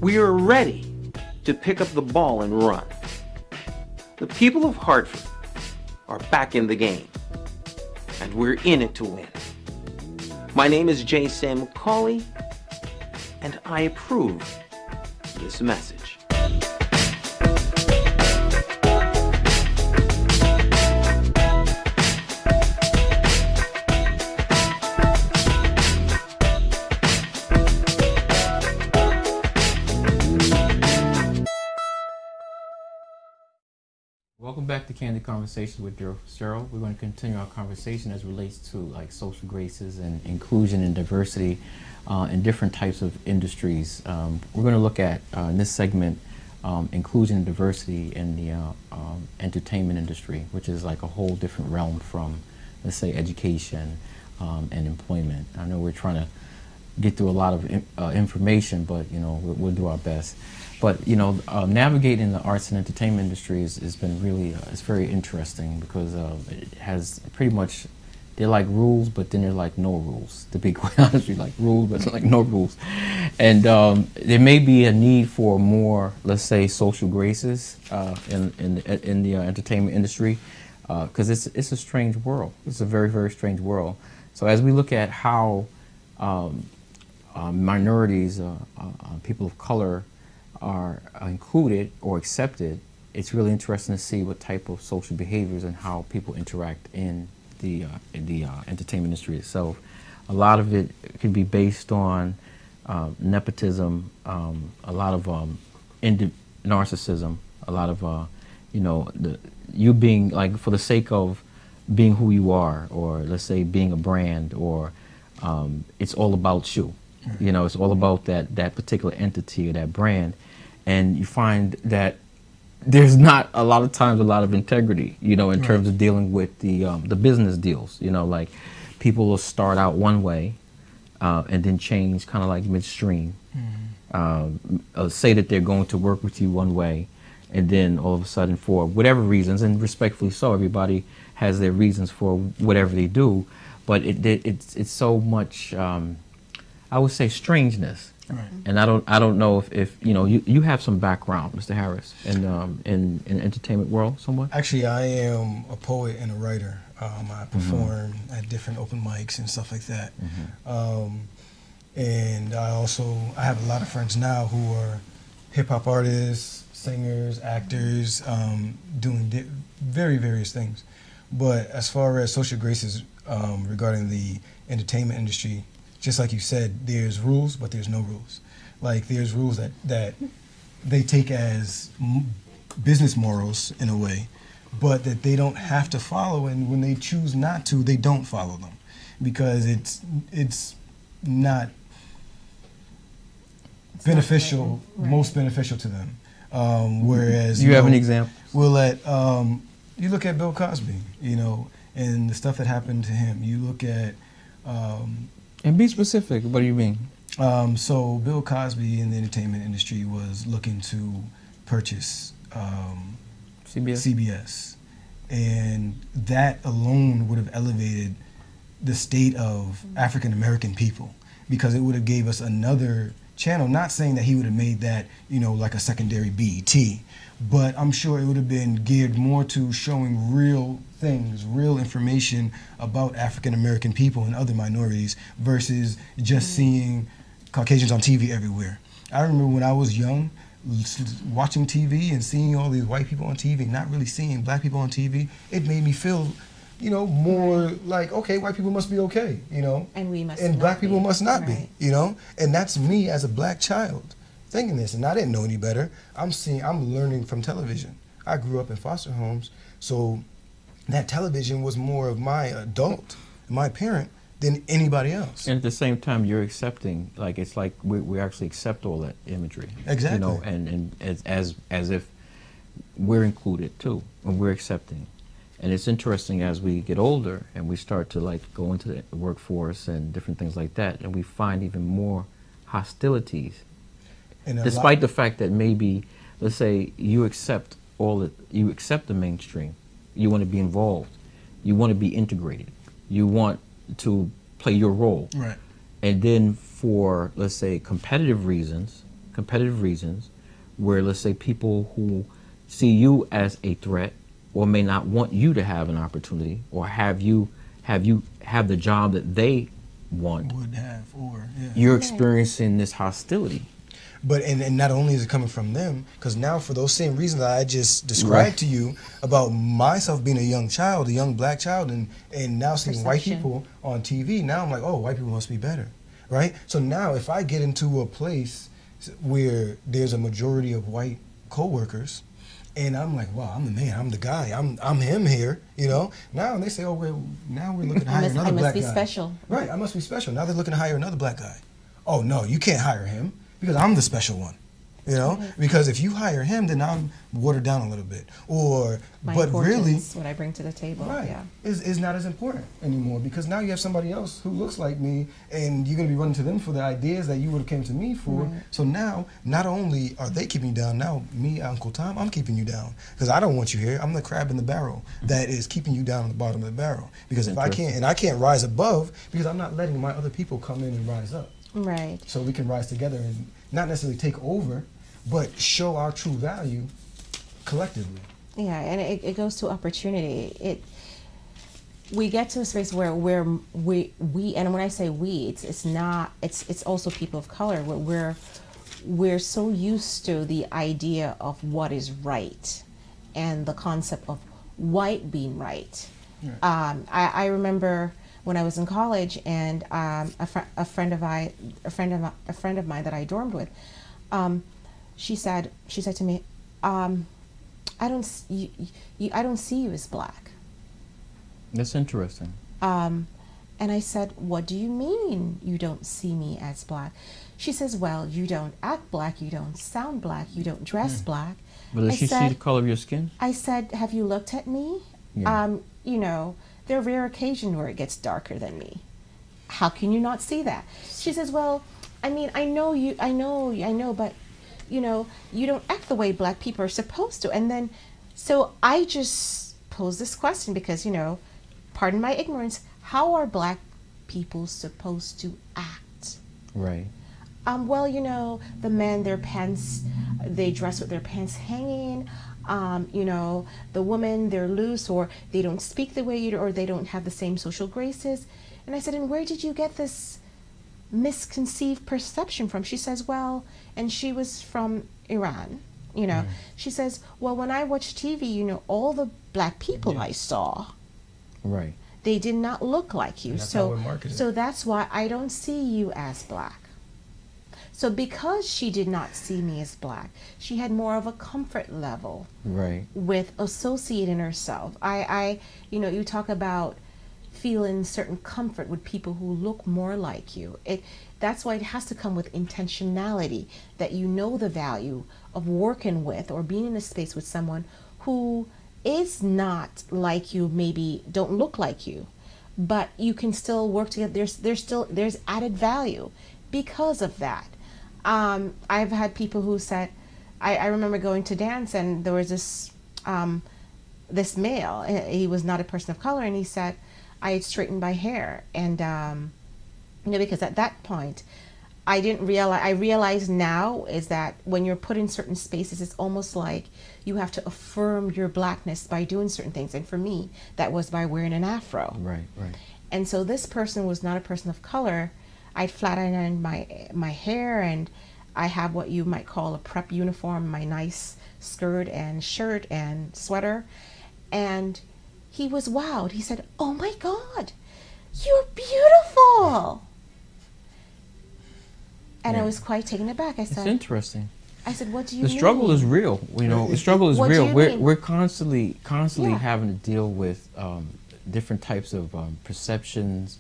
We are ready to pick up the ball and run. The people of Hartford are back in the game, and we're in it to win. My name is J. Stan McCauley, and I approve this message. Welcome back to Candid Conversations with Darrell Fitzgerald. We're going to continue our conversation as relates to like social graces and inclusion and diversity uh, in different types of industries. Um, we're going to look at uh, in this segment um, inclusion and diversity in the uh, um, entertainment industry, which is like a whole different realm from, let's say, education um, and employment. I know we're trying to get through a lot of uh, information, but you know we'll, we'll do our best. But you know, uh, navigating the arts and entertainment industry has, been really uh, it's very interesting because uh, it has pretty much they're like rules, but then they're like no rules. To be quite honest, like rules, but like no rules. And um, there may be a need for more, let's say, social graces uh, in in in the uh, entertainment industry because it's it's a strange world. It's a very very strange world. So as we look at how um, uh, minorities, uh, uh, people of color are included or accepted, it's really interesting to see what type of social behaviors and how people interact in the, uh, in the uh, entertainment industry itself. A lot of it can be based on uh, nepotism, um, a lot of um, narcissism, a lot of, you know, the, you being, like, for the sake of being who you are, or let's say being a brand, or um, it's all about you. You know, it's all about that, that particular entity or that brand. And you find that there's not a lot of times a lot of integrity, you know, in right. terms of dealing with the, um, the business deals. You know, like people will start out one way uh, and then change kind of like midstream. Mm-hmm. Um, uh, say that they're going to work with you one way, and then all of a sudden, for whatever reasons, and respectfully so, everybody has their reasons for whatever they do, but it, it it's it's so much. Um, I would say strangeness. Right. And I don't, I don't know if, if you know, you, you have some background, Mr. Harris, in, um, in in entertainment world, somewhat. Actually, I am a poet and a writer. Um, I perform at different open mics and stuff like that. Um, and I also I have a lot of friends now who are hip hop artists, singers, actors, um, doing di- very various things. But as far as social graces um, regarding the entertainment industry, just like you said, there's rules, but there's no rules. Like there's rules that that they take as m- business morals in a way, but that they don't have to follow. And when they choose not to, they don't follow them because it's it's not beneficial, most beneficial to them. Um, whereas You have know, an example? We'll let um, you look at Bill Cosby, you know, and the stuff that happened to him. You look at um, And be specific. What do you mean? um, so Bill Cosby in the entertainment industry was looking to purchase um, CBS. CBS, and that alone would have elevated the state of African American people because it would have gave us another channel. Not saying that he would have made that you know like a secondary BET, but I'm sure it would have been geared more to showing real things, real information about African American people and other minorities versus just mm. seeing Caucasians on TV everywhere. I remember when I was young, watching TV and seeing all these white people on TV, not really seeing black people on TV, it made me feel, you know, more like okay, white people must be okay, you know, And we must and black people must not right. be, you know, and that's me as a black child thinking this, and I didn't know any better. I'm seeing, I'm learning from television. I grew up in foster homes, so that television was more of my adult, my parent, than anybody else. And at the same time, you're accepting, like it's like we, we actually accept all that imagery. Exactly. You know, and, and as, as as if we're included too, and we're accepting. And it's interesting as we get older and we start to like go into the workforce and different things like that, and we find even more hostilities, And despite the fact that maybe, let's say, you accept all the you accept the mainstream, you want to be involved, you want to be integrated, you want to play your role, Right. and then for let's say competitive reasons competitive reasons where let's say people who see you as a threat or may not want you to have an opportunity or have you have you have the job that they want would have or yeah. you're experiencing this hostility But and, and not only is it coming from them, because now for those same reasons that I just described Right. to you about myself being a young child, a young black child, and and now seeing white people on TV, now I'm like, oh, white people must be better, right? So now if I get into a place where there's a majority of white coworkers, and I'm like, wow, I'm the man, I'm the guy, I'm I'm him here, you know. Now they say, oh, well, now we're looking to I hire must, another I must be guy. special. Right, I must be special. Now they're looking to hire another black guy. Oh no, you can't hire him because I'm the special one. You know, because if you hire him, then I'm watered down a little bit. Or, My but really, importance, what I bring to the table. right, Yeah. is, is not as important anymore because now you have somebody else who looks like me, and you're gonna be running to them for the ideas that you would have came to me for. Right. So now, not only are they keeping you down, now me, Uncle Tom, I'm keeping you down because I don't want you here. I'm the crab in the barrel that is keeping you down at the bottom of the barrel. Because if I can't, and I can't rise above because I'm not letting my other people come in and rise up Right. so we can rise together and not necessarily take over, but show our true value collectively. Yeah, and it, it goes to opportunity. It we get to a space where where we we and when I say we, it's it's not it's it's also people of color where we're we're so used to the idea of what is right and the concept of white being right. Um, I, I remember when I was in college and um, a, fr- a friend of I a friend of a friend of mine that I dormed with, um, she said she said to me, um, I don't you, you, I don't see you as black. that's interesting Um, and I said, What do you mean you don't see me as black? She says, Well, you don't act black, you don't sound black, you don't dress black. but does I she see the color of your skin I said, Have you looked at me? Yeah. Um, you know, there are rare occasions where it gets darker than me. How can you not see that? She says, Well, I mean, I know you, I know, I know, but, you know, you don't act the way black people are supposed to. And then, so I just pose this question because, you know, pardon my ignorance, how are black people supposed to act? right Um, well, you know, the men, their pants, they dress with their pants hanging. Um, you know, the woman, they're loose or they don't speak the way you do or they don't have the same social graces. And I said, and where did you get this misconceived perception from? She says, well, and she was from Iran, you know. Mm. She says, well, when I watch TV, you know, all the black people I saw, Right. they did not look like you. And that's how so, so that's why I don't see you as black. So because she did not see me as black, she had more of a comfort level Right. with associating herself. I, I, you know, you talk about feeling certain comfort with people who look more like you. It, that's why it has to come with intentionality that you know the value of working with or being in a space with someone who is not like you, maybe don't look like you, but you can still work together. There's, there's still, there's added value because of that. Um, I've had people who said, I, I remember going to dance and there was this um, this male. uh, He was not a person of color, and he said, I had straightened my hair, and um, you know, because at that point, I didn't realize. I realize now is that when you're put in certain spaces, it's almost like you have to affirm your blackness by doing certain things. And for me, that was by wearing an afro. Right. Right. And so this person was not a person of color. I'd flat ironed my my hair, and I have what you might call a prep uniform, my nice skirt and shirt and sweater. And he was wowed. He said, "Oh my God, you're beautiful!" And I was quite taken aback. I It's said, interesting. "I said, what do you the mean?" struggle is real. You know, the struggle is real. We're mean? we're constantly constantly Yeah. having to deal with um, different types of um, perceptions,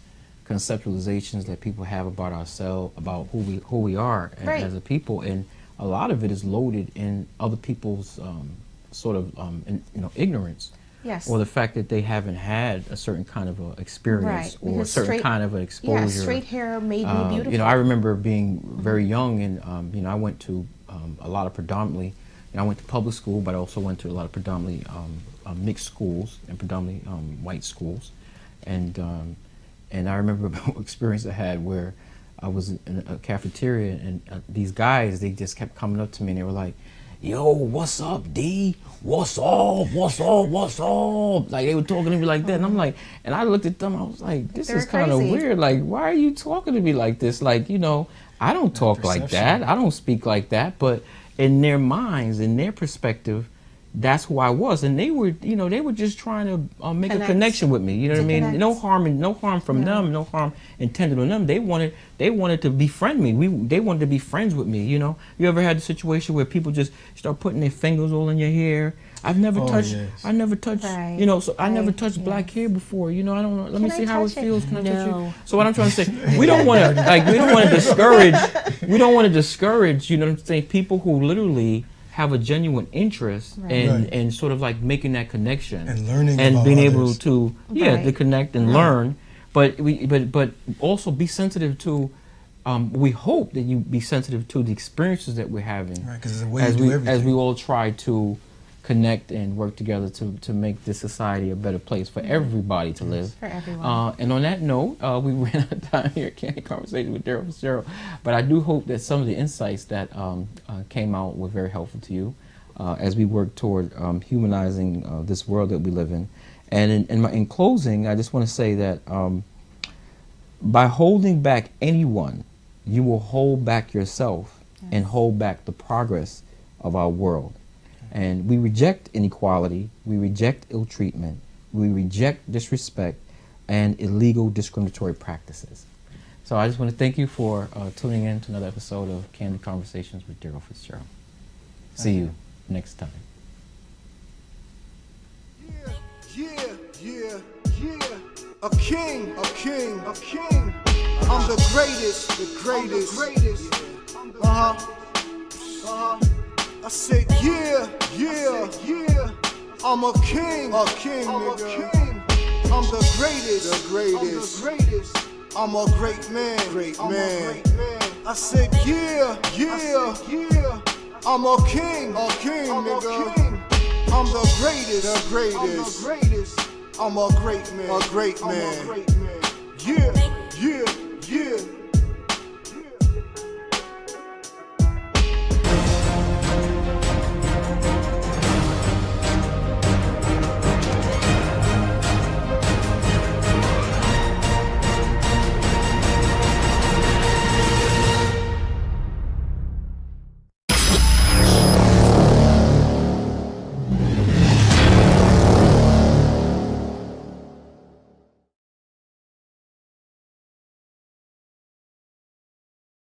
conceptualizations that people have about ourselves, about who we who we are Right. as a people, and a lot of it is loaded in other people's um, sort of um, in, you know ignorance. Yes. Or the fact that they haven't had a certain kind of a experience Right, or a certain straight- kind of an exposure. Yeah, straight hair made me Um, beautiful. You know, I remember being very young, and um, you know, I went to um, a lot of predominantly. You know, I went to public school, but I also went to a lot of predominantly um, uh, mixed schools and predominantly um, white schools, and um, and I remember an experience I had where I was in a cafeteria, and uh, these guys they just kept coming up to me, and they were like. Yo, what's up, D? What's up? What's up? What's up? Like they were talking to me like that, and I'm like, and I looked at them. I was like, this They're is kind of weird. Like, why are you talking to me like this? Like, you know, I don't talk like that. I don't speak like that. But in their minds, in their perspective, that's who I was, and they were, you know, they were just trying to uh, make Connect. a connection with me. You know what I mean? connect. No harm, in, no harm from No. them, no harm intended on them. They wanted, they wanted to befriend me. We, they wanted to be friends with me. You know, you ever had a situation where people just start putting their fingers all in your hair? I've never Oh, touched. yes. I never touched. Right. You know, so I never Right, touched black hair before. You know, I don't know. Let Can me I see how it touch it? feels. Can I touch you? So what I'm trying to say, we don't want to like we don't want to discourage. We don't want to discourage. You know what I'm saying? People who literally have a genuine interest in Right. in sort of like making that connection And learning and about being able to yeah Right. to connect and learn. But we but but also be sensitive to. Um, we hope that you be sensitive to the experiences that we're having Right, 'cause it's a way as to do we as we all try to connect and work together to, to make this society a better place for everybody to live. For everyone. Uh, and on that note, uh, we ran out of time here at Candid Conversation with Darrell Fitzgerald. But I do hope that some of the insights that um, uh, came out were very helpful to you uh, as we work toward um, humanizing uh, this world that we live in. And in, in, my, in closing, I just want to say that um, by holding back anyone, you will hold back yourself and hold back the progress of our world. And we reject inequality, we reject ill treatment, we reject disrespect and illegal discriminatory practices. So I just want to thank you for uh, tuning in to another episode of Candid Conversations with Darrell Fitzgerald. See you next time. Yeah, yeah, yeah. A king, a king, a king. I'm the greatest, the greatest, the greatest. Uh huh. Uh huh. I said, yeah, yeah, yeah. I'm a king, a king, I'm a king. I'm the greatest, the greatest, I'm the greatest. I'm a great man, great man. great man I said, yeah, yeah, yeah. I'm a king, a king, nigga. I'm the greatest, the greatest, I'm the greatest. I'm a great man, a great man. Yeah, yeah, yeah.